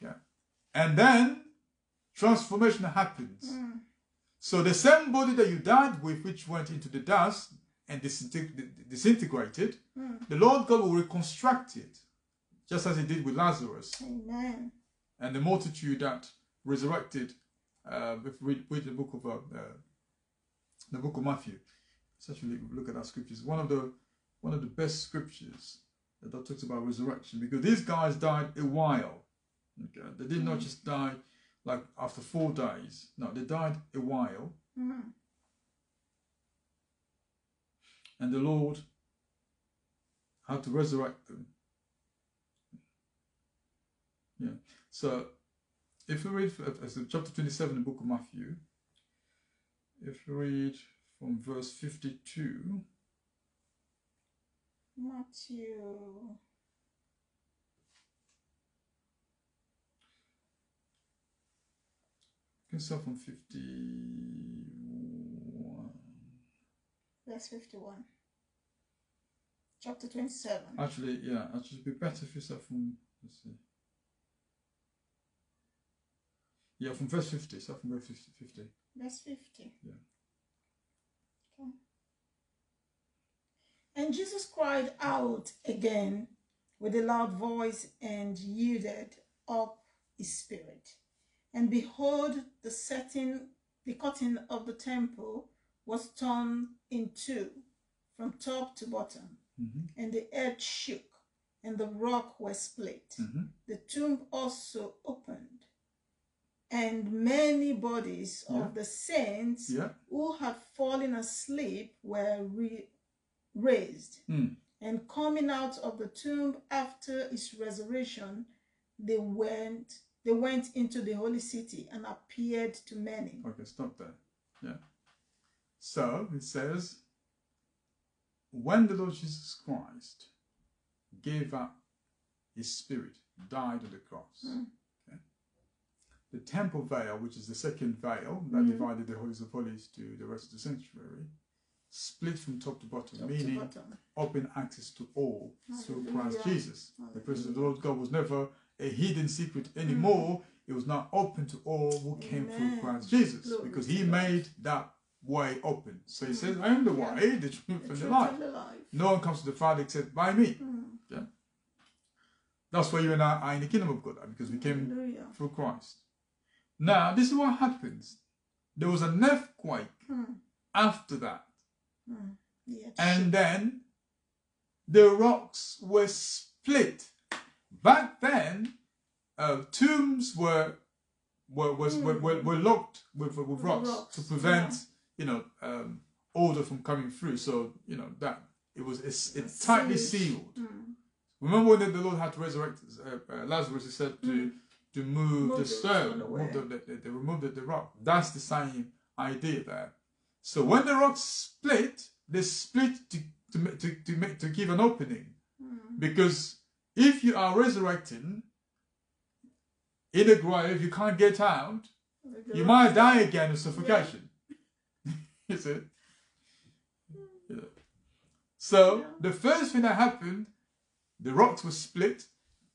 Yeah. And then transformation happens. So the same body that you died with, which went into the dust and disinteg- disintegrated, the Lord God will reconstruct it, just as He did with Lazarus Amen. and the multitude that resurrected. Uh, if we read, the book of uh, uh, the book of Matthew, let's actually look at that scriptures. One of the one of the best scriptures that talks about resurrection because these guys died a while. Okay, they did not just die like after four days. No, they died a while, Mhm. and the Lord had to resurrect them. Yeah. So, if you read uh, so chapter twenty-seven, the book of Matthew, if you read from verse fifty-two. Matthew. Start from 51. Verse 51. Chapter 27. Actually, yeah, actually, it'd be better if you start from, let's see. Yeah, from verse 50. Start from verse 50. 50. Verse 50. Yeah. Okay. And Jesus cried out again with a loud voice and yielded up his spirit. And behold, the setting, the curtain of the temple was torn in two from top to bottom, Mhm. and the earth shook, and the rock was split. Mhm. The tomb also opened, and many bodies Yeah. of the saints Yeah. who had fallen asleep were re- raised. Mm. And coming out of the tomb after his resurrection, they went they went into the holy city and appeared to many. Okay, stop there. Yeah. So it says, when the Lord Jesus Christ gave up his spirit, died on the cross, hmm. okay, the temple veil, which is the second veil that hmm. divided the holies of holies to the rest of the sanctuary, split from top to bottom, Top to meaning bottom. open access to all through Christ Hallelujah. Jesus. The presence of the Lord God was never a hidden secret anymore. It was now open to all who came through Christ Jesus Glory because He made that way open. So He says, I am the Yeah. way, the truth, The and the life. and the life. No one comes to the Father except by me. Mm. Yeah. That's why you and I are in the kingdom of God because we came Hallelujah. through Christ. Now, this is what happens. There was an earthquake Mm. after that. Mm. Yeah. and then the rocks were split. Back then, uh, tombs were were, was, were, were, were locked with, with, rocks, rocks, to prevent you know um, odor from coming through. So you know that it was it's, it's tightly Sealed. Mm. Remember when the Lord had to resurrect uh, uh, Lazarus? He said to to move, Move the stone, move the, the, the, the- remove the, the rock. That's the same idea there. So when the rocks split, they split to to to to, make, to give an opening, Mm. because if you are resurrecting in a grave, you can't get out. You might die again of suffocation. you see? Yeah. So Yeah. the first thing that happened, the rocks were split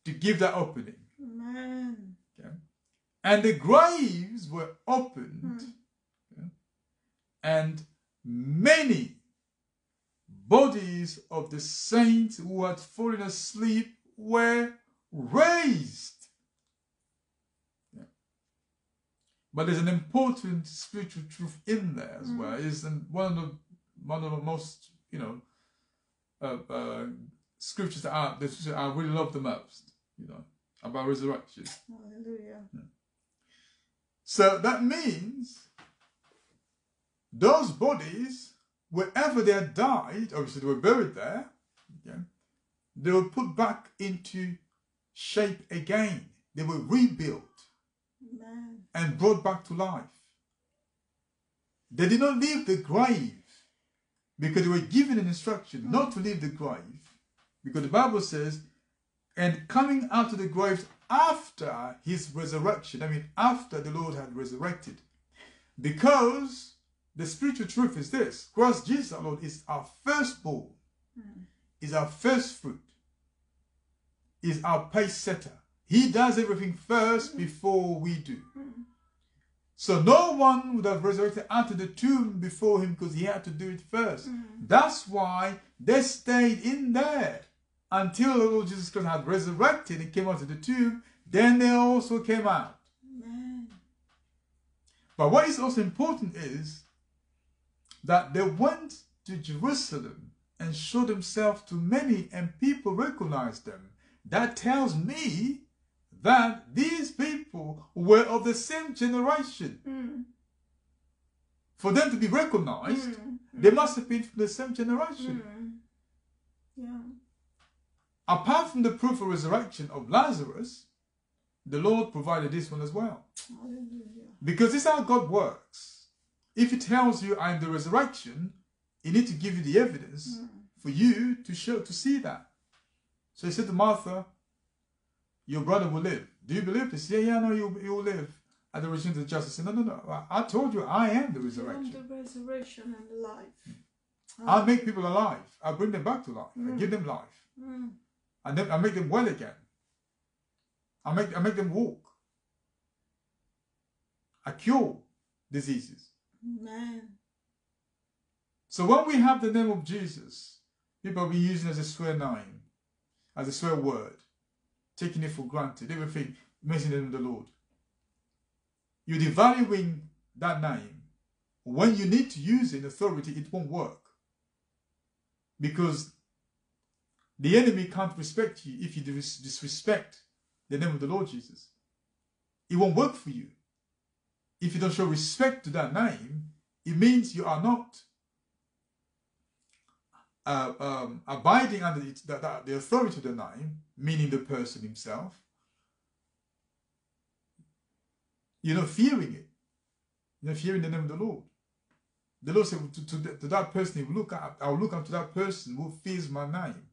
to give that opening. Man. And the graves were opened, Mm. yeah, and many bodies of the saints who had fallen asleep were raised. Yeah. But there's an important spiritual truth in there as well. Is one of the one of the most you know uh, uh, scriptures that I, scriptures I really love the most. You know about resurrection. Hallelujah. So that means those bodies, wherever they had died, obviously they were buried there, okay, they were put back into shape again. They were rebuilt Man. and brought back to life. They did not leave the grave because they were given an instruction not to leave the grave. Because the Bible says, and coming out of the grave after his resurrection, I mean, after the Lord had resurrected. Because the spiritual truth is this Christ Jesus, our Lord, is our firstborn, hmm. is our first fruit, is our pace setter. He does everything first before we do. So no one would have resurrected out of the tomb before him because he had to do it first. Mm. That's why they stayed in there until the Lord Jesus Christ had resurrected and came out of the tomb. Then they also came out. But what is also important is that they went to Jerusalem and showed themselves to many, and people recognized them. That tells me that these people were of the same generation. Mm. For them to be recognized, Mm. they must have been from the same generation. Mm. Yeah. Apart from the proof of resurrection of Lazarus, the Lord provided this one as well. Hallelujah. Because this is how God works. If He tells you I'm the resurrection, He need to give you the evidence for you to show to see that. So He said to Martha, "Your brother will live. Do you believe this? Yeah, yeah, no, you you will live." At the resurrection of justice, he said, "No, no, no. I, I told you I am the resurrection. the resurrection and the life. I make people alive. I bring them back to life. I give them life. Mm. I, ne- I make them well again. I make I make them walk. I cure diseases. Man. So when we have the name of Jesus, people are being using it as a swear name, as a swear word, taking it for granted, everything, mentioning the name of the Lord. You're devaluing that name. When you need to use it in authority, it won't work. Because the enemy can't respect you if you dis- disrespect the name of the Lord Jesus. It won't work for you. If you don't show respect to that name, it means you are not uh, um, abiding under the, the, the- authority of the name, meaning the person himself. You're not fearing it. You're not fearing the name of the Lord. The Lord said to, to, to that person, will look I'll look unto that person who fears my name.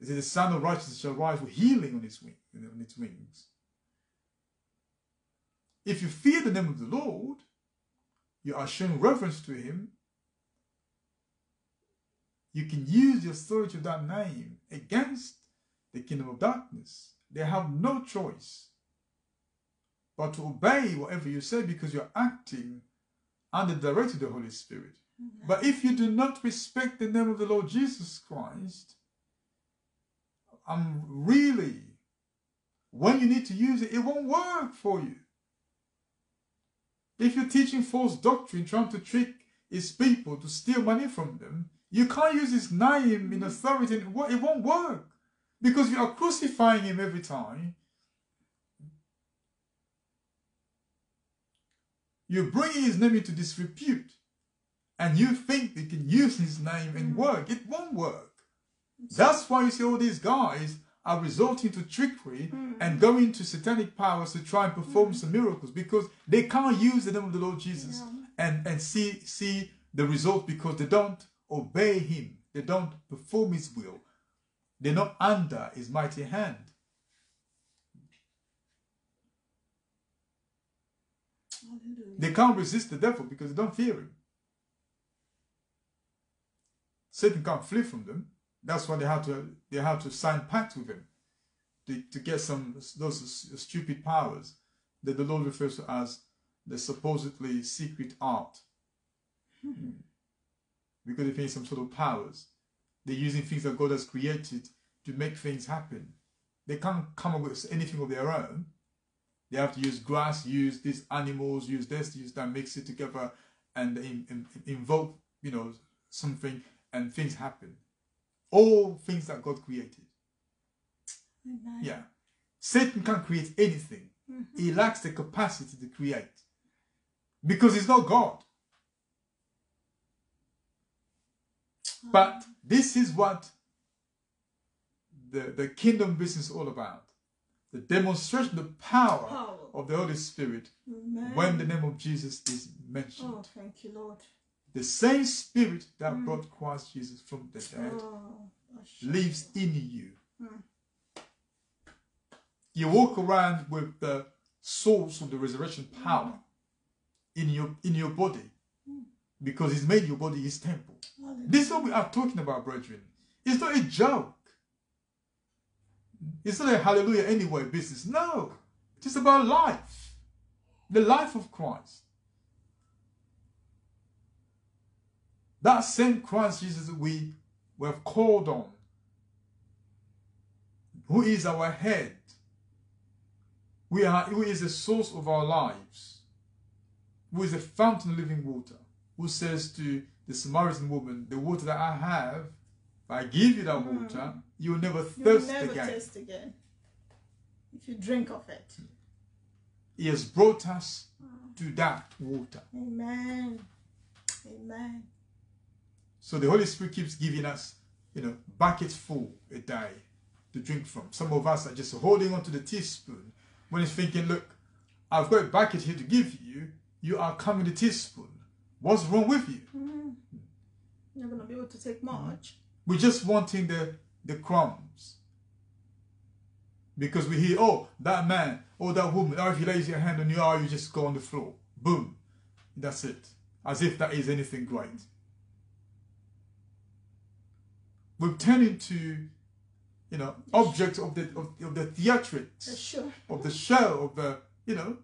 He said, the Sun of Righteousness shall rise with healing on its, wing, on its wings. If you fear the name of the Lord, you are showing reverence to him. You can use the authority of that name against the kingdom of darkness. They have no choice but to obey whatever you say because you're acting under the direction of the Holy Spirit. But if you do not respect the name of the Lord Jesus Christ, I'm really when you need to use it, it won't work for you. If you're teaching false doctrine, trying to trick his people to steal money from them, you can't use his name in authority. It won't work because you are crucifying him every time. You're bringing his name into disrepute, and you think they can use his name and work. It won't work. That's why you see all these guys are resorting to trickery mm. and going to satanic powers to try and perform mm. some miracles because they can't use the name of the Lord Jesus yeah. and, and see see the result because they don't obey him. They don't perform his will. They're not under his mighty hand. Hallelujah. They can't resist the devil because they don't fear him. Satan can't flee from them. That's why they have to they have to sign pact with him to, to get some those stupid powers that the Lord refers to as the supposedly secret art. Hmm. Because they think some sort of powers. They're using things that God has created to make things happen. They can't come up with anything of their own. They have to use grass, use these animals, use this, use that, mix it together, and in, in, invoke, you know, something, and things happen. All things that God created. Amen. Yeah. Satan can't create anything. Mm-hmm. He lacks the capacity to create. Because he's not God. But this is what the, the kingdom business is all about. The demonstration, the power, power. of the Holy Spirit Amen. when the name of Jesus is mentioned. Oh, thank you, Lord. The same spirit that mm. brought Christ Jesus from the dead oh, lives in you. Mm. You walk around with the source of the resurrection power mm. in your in your body. Because He's made your body His temple. Hallelujah. This is what we are talking about, brethren. It's not a joke. It's not a hallelujah anyway business. No, it's about life, the life of Christ. That same Christ Jesus we were called on, who is our head, we are, who is the source of our lives, who is the fountain of living water, who says to the Samaritan woman, The water that I have, if I give you that mm. water, you'll never thirst you'll never again. thirst again. If you drink of it. He has brought us to that water. Amen. Amen. So the Holy Spirit keeps giving us, you know, buckets full a day to drink from. Some of us are just holding on to the teaspoon when he's thinking, look, I've got a bucket here to give you. You are coming the teaspoon. What's wrong with you? Mm-hmm. You're not going to be able to take much. We're just wanting the, the crumbs. Because we hear, oh, that man, oh, that woman, oh, if he lays your hand on you, oh, you just go on the floor. Boom. That's it. As if that is anything great. We've turned into you know, objects of the of, of the theatrics, of the show, of the you know.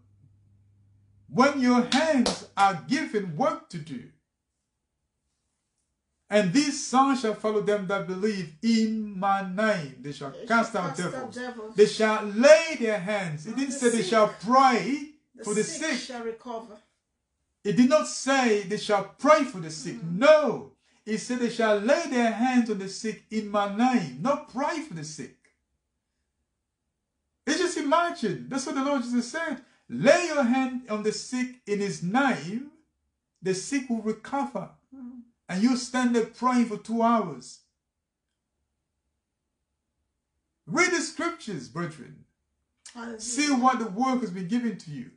When your hands are given work to do, and these signs shall follow them that believe in my name. They shall they cast, out, devils. devils. They shall lay their hands. It didn't the say sick. they shall pray the for the sick. sick. shall recover. It did not say they shall pray for the sick. Mm. No. He said, They shall lay their hands on the sick in my name, not pray for the sick. It's just imagine. That's what the Lord Jesus said. Lay your hand on the sick in his name, the sick will recover. Mm. And you stand there praying for two hours. Read the scriptures, brethren. Hallelujah. See what the work has been given to you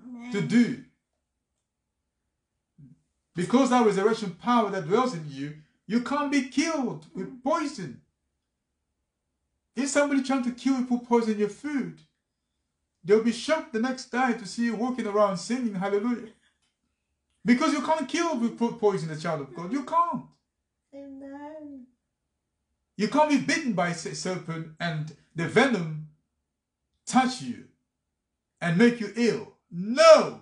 Amen. to do. Because that resurrection power that dwells in you, you can't be killed with poison. If somebody trying to kill you put poison in your food, they'll be shocked the next day to see you walking around singing hallelujah. Because you can't kill with put poison the child of God. You can't. Amen. You can't be bitten by a serpent and the venom touch you and make you ill. No.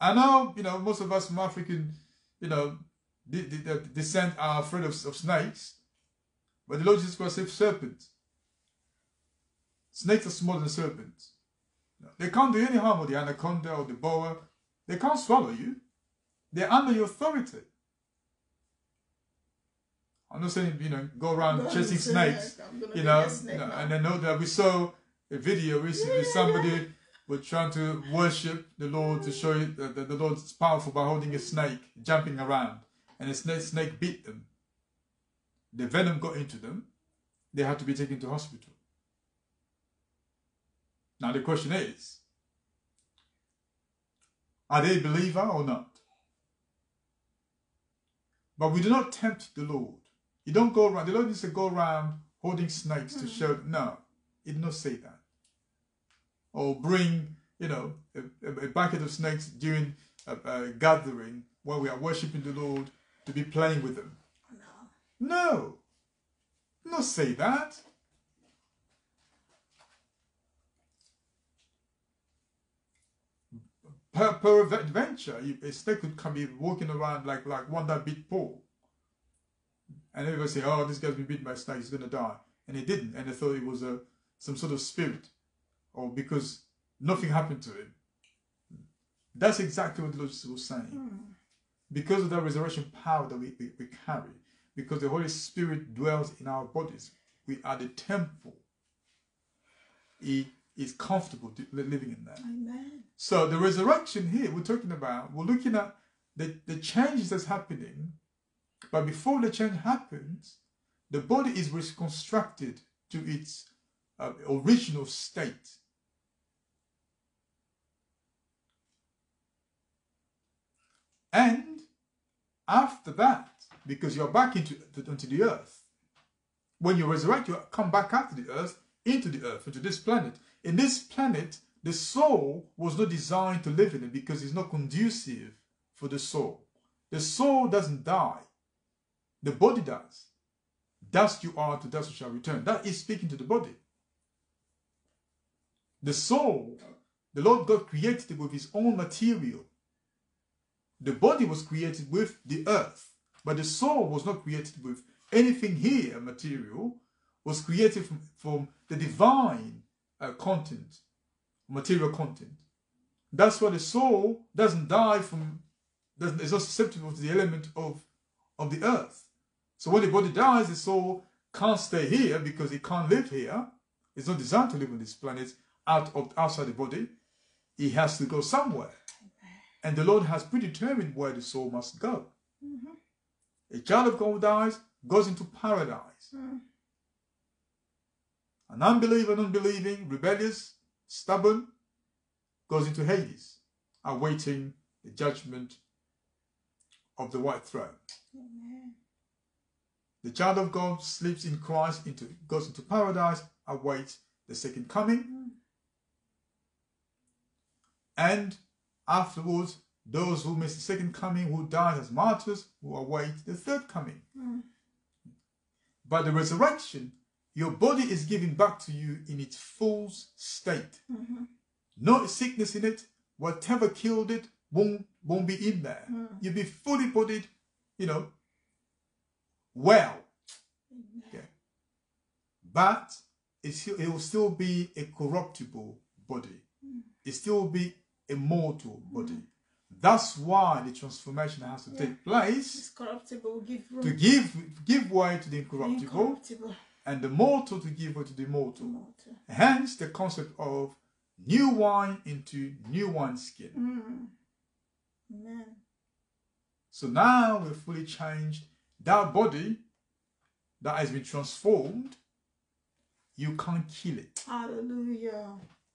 I know, you know, most of us from African, you know, descent are afraid of, of snakes, but the Lord Jesus Christ said serpents. Snakes are smaller than serpents. They can't do any harm with the anaconda or the boa. They can't swallow you. They're under your authority. I'm not saying, you know, go around Go chasing snakes, you know, snake no, and I know that we saw a video recently, Yeah, somebody was trying to worship the Lord to show you that that the Lord is powerful by holding a snake, jumping around, and the snake, snake beat them. The venom got into them. They had to be taken to hospital. Now the question is, are they a believer or not? But we do not tempt the Lord. You don't go around. The Lord needs to go around holding snakes to show. Mm-hmm. No, He did not say that. Or bring, you know, a, a, bucket of snakes during a, a gathering where we are worshiping the Lord to be playing with them. No. No, not say that. Per, per adventure, you- a snake could come be walking around like like one that beat Paul, and everybody say, "Oh, this guy's been beaten by a snake; he's gonna die," and he didn't, and they thought it was a some sort of spirit, or because nothing happened to him. That's exactly what the Lord was saying hmm. because of the resurrection power that we, we, we carry, because the Holy Spirit dwells in our bodies, we are the temple. He is comfortable living in there. Amen. So the resurrection here we're talking about, we're looking at the, the changes that's happening, but before the change happens, the body is reconstructed to its uh, original state. And after that, because you're back into, into the earth, when you resurrect, you come back after the earth, into the earth, into this planet. In this planet, the soul was not designed to live in it because it's not conducive for the soul. The soul doesn't die, the body does. Dust you are, to dust you shall return. That is speaking to the body. The soul, the Lord God created it with his own material. The body was created with the earth, but the soul was not created with anything here, material, was created from, from the divine uh, content, material content. That's why the soul doesn't die from, doesn't, is not susceptible to the element of, of the earth. So when the body dies, the soul can't stay here because it can't live here. It's not designed to live on this planet out of outside the body. It has to go somewhere. And the Lord has predetermined where the soul must go. A child of God dies, goes into paradise. An unbeliever, unbelieving, rebellious, stubborn, goes into Hades, awaiting the judgment of the white throne. Amen. The child of God sleeps in Christ, into, goes into paradise, awaits the second coming. And afterwards, those who miss the second coming, who died as martyrs, who await the third coming. Hmm. By the resurrection, your body is given back to you in its full state. Mm-hmm. No sickness in it. Whatever killed it won't, won't be in there. Mm-hmm. You'll be fully bodied, you know, well. Okay. But it, still, it will still be a corruptible body. Mm. It still will be a mortal body. Mm. That's why the transformation has to take place This corruptible give room to give give way to the incorruptible incorruptible. And the mortal to give way to the mortal. Mortal. Hence the concept of new wine into new wineskin. Mm. Amen. So now we're fully changed. That body that has been transformed, you can't kill it. Hallelujah.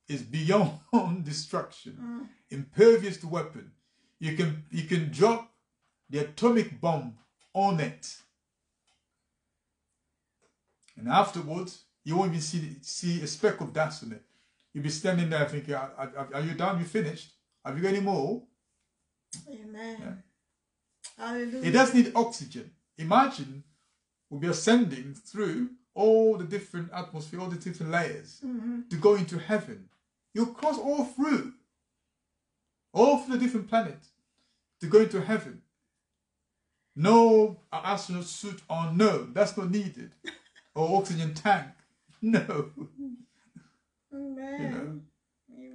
It's beyond destruction, impervious to weapon. You can you can drop the atomic bomb on it, and afterwards you won't even see see a speck of dust in it. You'll be standing there thinking, "Are, are- are you done? You finished? Have you got any more?" Amen. Hallelujah. It does need oxygen. Imagine we'll be ascending through all the different atmosphere, all the different layers mm-hmm. to go into heaven. You'll cross all through, all through the different planets to go into heaven. No astronaut suit on, no, that's not needed. Or oxygen tank, no. You know.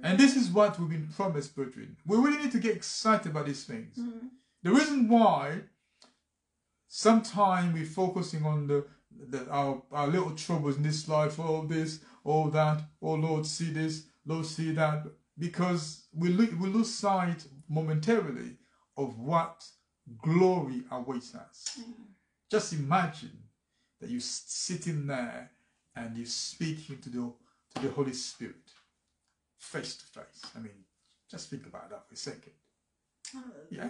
And this is what we've been promised, brethren. We really need to get excited about these things. Mhm. The reason why sometimes we're focusing on the, the our, our little troubles in this life, all this, all that, oh Lord, see this, Lord, see that, because we, lo- we lose sight momentarily of what glory awaits us. Just imagine that you're s- sitting there and you're speaking to the, to the Holy Spirit face to face. I mean, just think about that for a second. Yeah,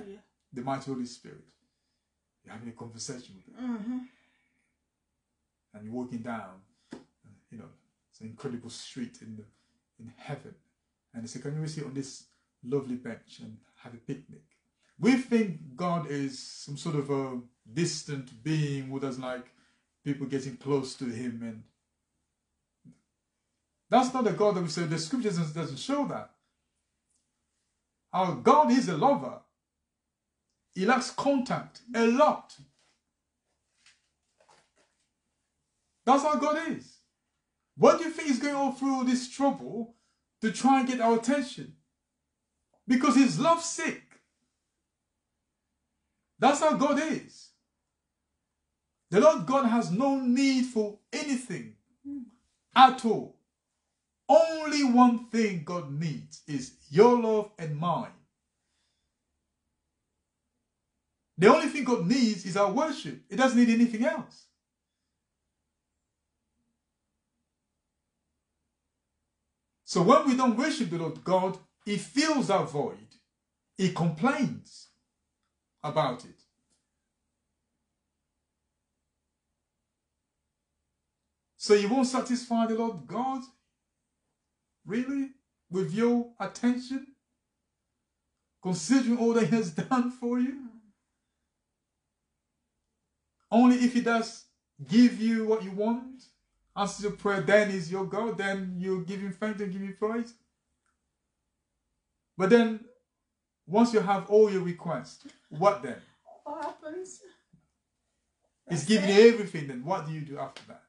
The mighty Holy Spirit. You're having a conversation with him Mhm. and you're walking down, you know, it's an incredible street in the, in heaven. And they say, Can you sit on this lovely bench and have a picnic? We think God is some sort of a distant being who doesn't like people getting close to him and that's not the God that we say. The scriptures doesn't- show that. Our God is a lover. He lacks contact a lot. That's how God is. What do you think is going on through this trouble to try and get our attention? Because he's lovesick. That's how God is. The Lord God has no need for anything at all. Only one thing God needs is your love and mine. The only thing God needs is our worship. It doesn't need anything else. So when we don't worship the Lord God, He fills our void. He complains about it. So you won't satisfy the Lord God? Really? With your attention? Considering all that He has done for you? Only if He does give you what you want, answers your prayer, then is your God, then you give Him thanks and give Him praise. But then, once you have all your requests, what then? What happens? He's giving you everything, then what do you do after that?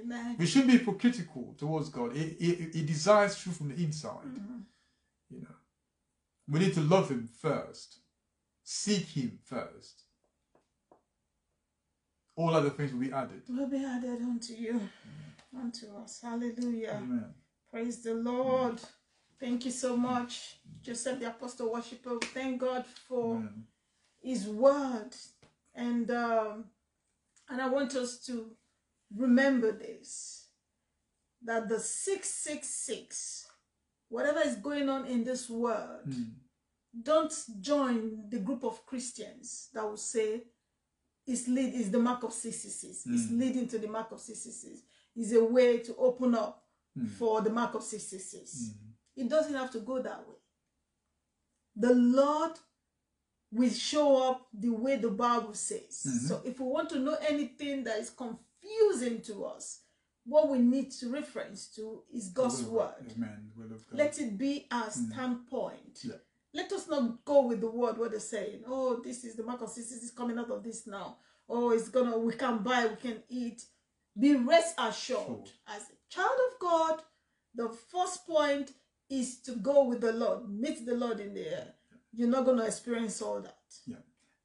Amen. We shouldn't be hypocritical towards God. He, he, he desires truth from the inside. Mhm. You know, we need to love Him first, seek Him first. All other things will be added. Will be added unto you, unto us. Hallelujah. Amen. Praise the Lord. Thank you so much, Joseph, the Apostle Worshipper. Thank God for Amen. His Word, and um, and I want us to remember this: that the six six six, whatever is going on in this world, Mm. don't join the group of Christians that will say it's lead is the mark of 666 is Mm. leading to the mark of 666 is a way to open up Mm. for the mark of 666 Mm. it doesn't have to go that way the lord will show up the way the bible says Mhm. so if we want to know anything that is confusing to us what we need to reference to is god's word Amen. Will of God. let it be our mm. standpoint. Yeah. Let us not go with the word what they're saying. Oh, this is the mark of this is coming out of this now. Oh, it's gonna we can buy, we can eat. Be rest assured. Sure. As a child of God, the first point is to go with the Lord, meet the Lord in the air. You're not gonna experience all that. Yeah,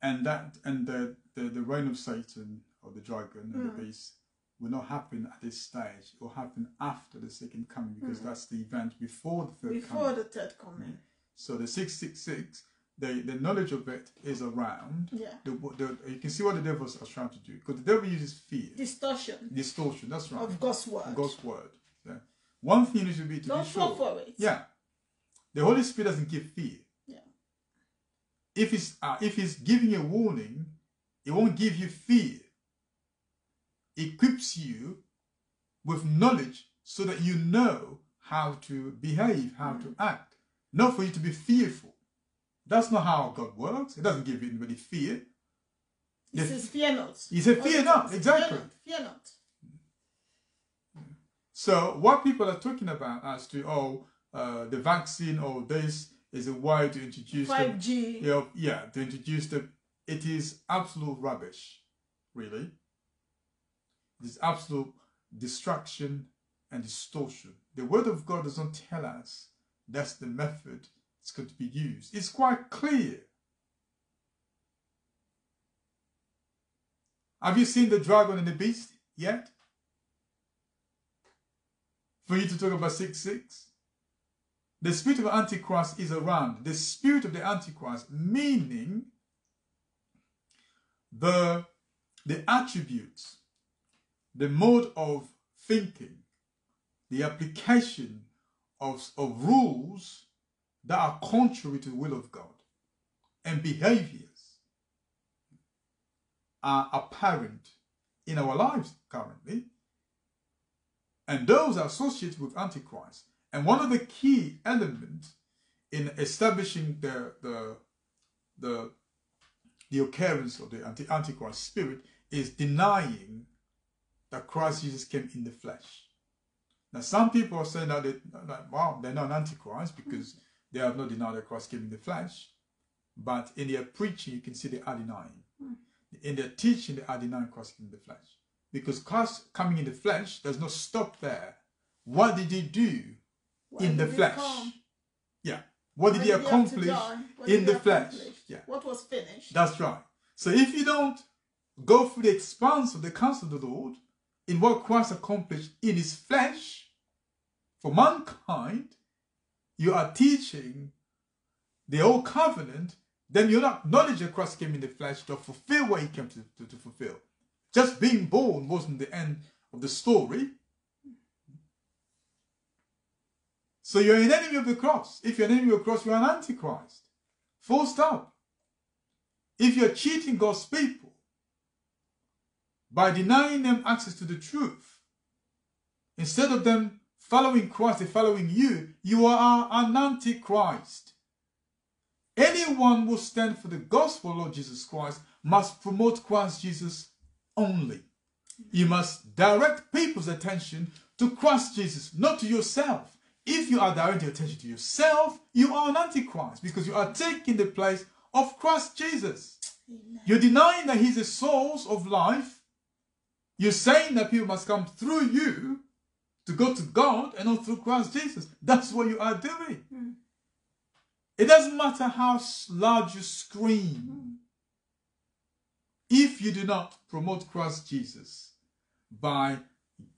and that and the the, the reign of Satan the dragon and Mm. the beast will not happen at this stage. It will happen after the second coming because that's the event before the third Mm. Before coming. the third coming. So the six six six, the the knowledge of it is around. Yeah. The, the you can see what the devil is trying to do because the devil uses fear, Distortion distortion. That's right. of God's word. God's word. Yeah. One thing is to be to Don't be fall sure. for it. Yeah. The Holy Spirit doesn't give fear. Yeah. If he's uh, if he's giving a warning, it won't give you fear. Equips you with knowledge so that you know how to behave, how to act, not for you to be fearful. That's not how God works. It doesn't give anybody fear. He The- says, fear not. He said, "Fear not." Fear Exactly. not, Fear not. So what people are talking about as to oh uh, the vaccine or this is a way to introduce the, 5G. yeah, yeah to introduce the it is absolute rubbish, really. It is absolute distraction and distortion. The Word of God does not tell us that's the method it's going to be used. It's quite clear. Have you seen the dragon and the beast yet? For you to talk about 6 6? The spirit of Antichrist is around. The spirit of the Antichrist, meaning the, the attributes, the mode of thinking, the application of, of rules that are contrary to the will of God and behaviors are apparent in our lives currently. And those are associated with Antichrist. And one of the key elements in establishing the, the, the, the occurrence of the anti Antichrist spirit is denying that Christ Jesus came in the flesh. Now, some people are saying that, they, that wow, they're not Antichrist because they have not denied that Christ came in the flesh. But in their preaching, you can see they are denying. In their teaching, they are denying Christ came in the flesh. Because Christ coming in the flesh does not stop there. What did he do in the did he flesh? come? Yeah. What did he have to accomplish? In the flesh? Yeah. What was finished? That's right. So if you don't go through the expanse of the counsel of the Lord in what Christ accomplished in his flesh for mankind, you are teaching the old covenant, then you're not acknowledge that Christ came in the flesh to fulfill what he came to, to, to fulfill. Just being born wasn't the end of the story. So you're an enemy of the cross. If you're an enemy of the cross, you're an antichrist. Full stop. If you're cheating God's people by denying them access to the truth, instead of them following Christ, they're following you, you are an antichrist. Anyone who stand for the gospel of Jesus Christ must promote Christ Jesus only. You must direct people's attention to Christ Jesus, not to yourself. If you are directing attention to yourself, you are an antichrist because you are taking the place of Christ Jesus. Amen. You're denying that He's the source of life. You're saying that people must come through you to go to God and not through Christ Jesus. That's what you are doing. Hmm. It doesn't matter how loud you scream. Hmm. If you do not promote Christ Jesus by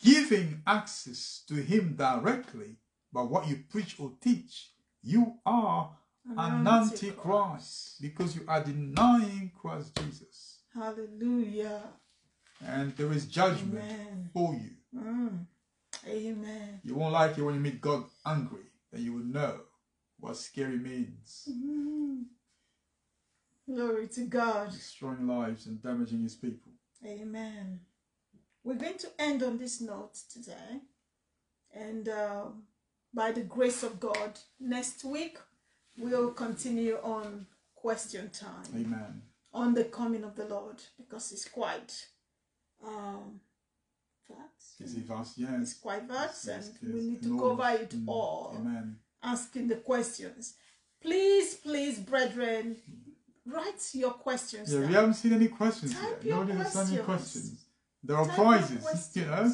giving access to Him directly by what you preach or teach, you are an antichrist because you are denying Christ Jesus. Hallelujah. And there is judgment Amen. for you. Mm. Amen. You won't like it when you meet God angry, then you will know what scary means. Mm. Glory to God. Destroying lives and damaging his people. Amen. We're going to end on this note today. And um, by the grace of God, next week we'll continue on question time Amen. on the coming of the Lord because it's quite um, vast. Is he vast? It's Yes. quite vast, Yes, and yes. we need to Enormous. cover it Mm. all. Amen. asking the questions. Please, please, brethren, write your questions Yeah, down. we haven't seen any questions Type yet. your Nobody has sent any questions. questions. There are Type prizes, you know.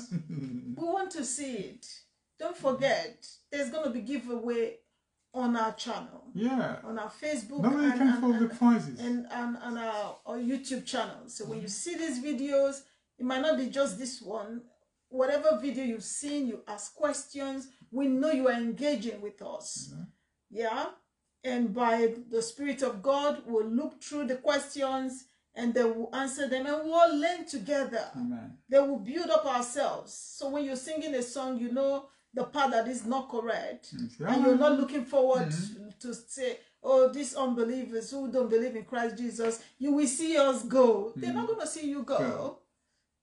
We want to see it. Don't forget, there's going to be giveaway on our channel, yeah. on our Facebook, Nobody and, can and, the prizes. and, and, and our, our YouTube channel. So when you see these videos, it might not be just this one. Whatever video you've seen, you ask questions. We know you are engaging with us. Mm-hmm. Yeah. And by the Spirit of God, we'll look through the questions and then we'll answer them and we'll learn together. Amen. They will build up ourselves. So when you're singing a song, you know the part that is not correct. Say, And you're "Ah, not looking forward mm-hmm. to say, oh, these unbelievers who don't believe in Christ Jesus, you will see us go. They're not going to see you go. Go.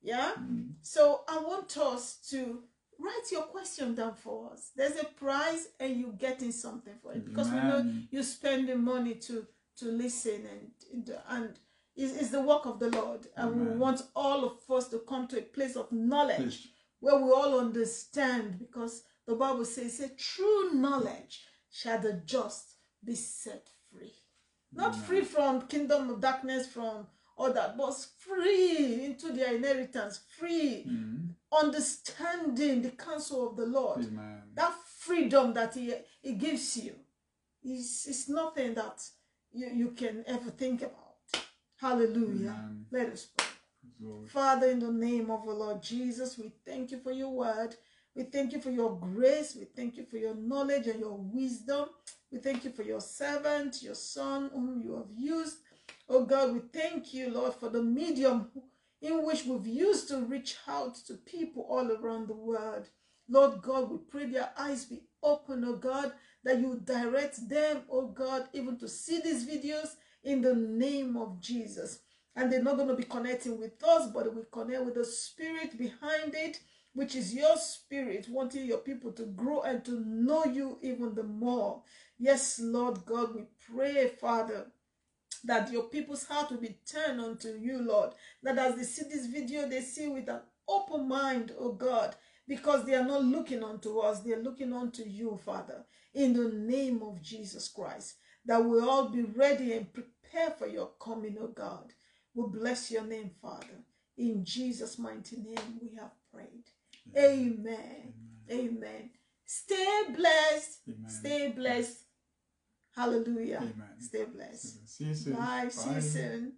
Yeah? mm, So I want us to write your question down for us. There's a prize and you're getting something for it because we know you're spending money to to listen and and it's, it's the work of the Lord. And we want all of us to come to a place of knowledge Please. where we all understand because the Bible says, "Say true knowledge shall the just be set free." Not free from kingdom of darkness, from or that was free into their inheritance, free, Mm. understanding the counsel of the Lord. Amen. That freedom that He, he gives you is, is nothing that you, you can ever think about. Hallelujah. Amen. Let us pray. Lord. Father, in the name of the Lord Jesus, we thank you for your word. We thank you for your grace. We thank you for your knowledge and your wisdom. We thank you for your servant, your son, whom you have used. Oh God, we thank you, Lord, for the medium in which we've used to reach out to people all around the world. Lord God, we pray their eyes be open, oh God, that you direct them, oh God, even to see these videos in the name of Jesus. And they're not going to be connecting with us, but we connect with the spirit behind it, which is your spirit, wanting your people to grow and to know you even the more. Yes, Lord God, we pray, Father, that your people's heart will be turned unto you, Lord. That as they see this video, they see with an open mind, oh God, because they are not looking unto us, they are looking unto you, Father, in the name of Jesus Christ. That we all be ready and prepare for your coming, oh God. We bless your name, Father. In Jesus' mighty name we have prayed. Amen. Amen. Stay blessed. Amen. Stay blessed. Hallelujah. Amen. Stay blessed. See you soon. Bye. See you soon.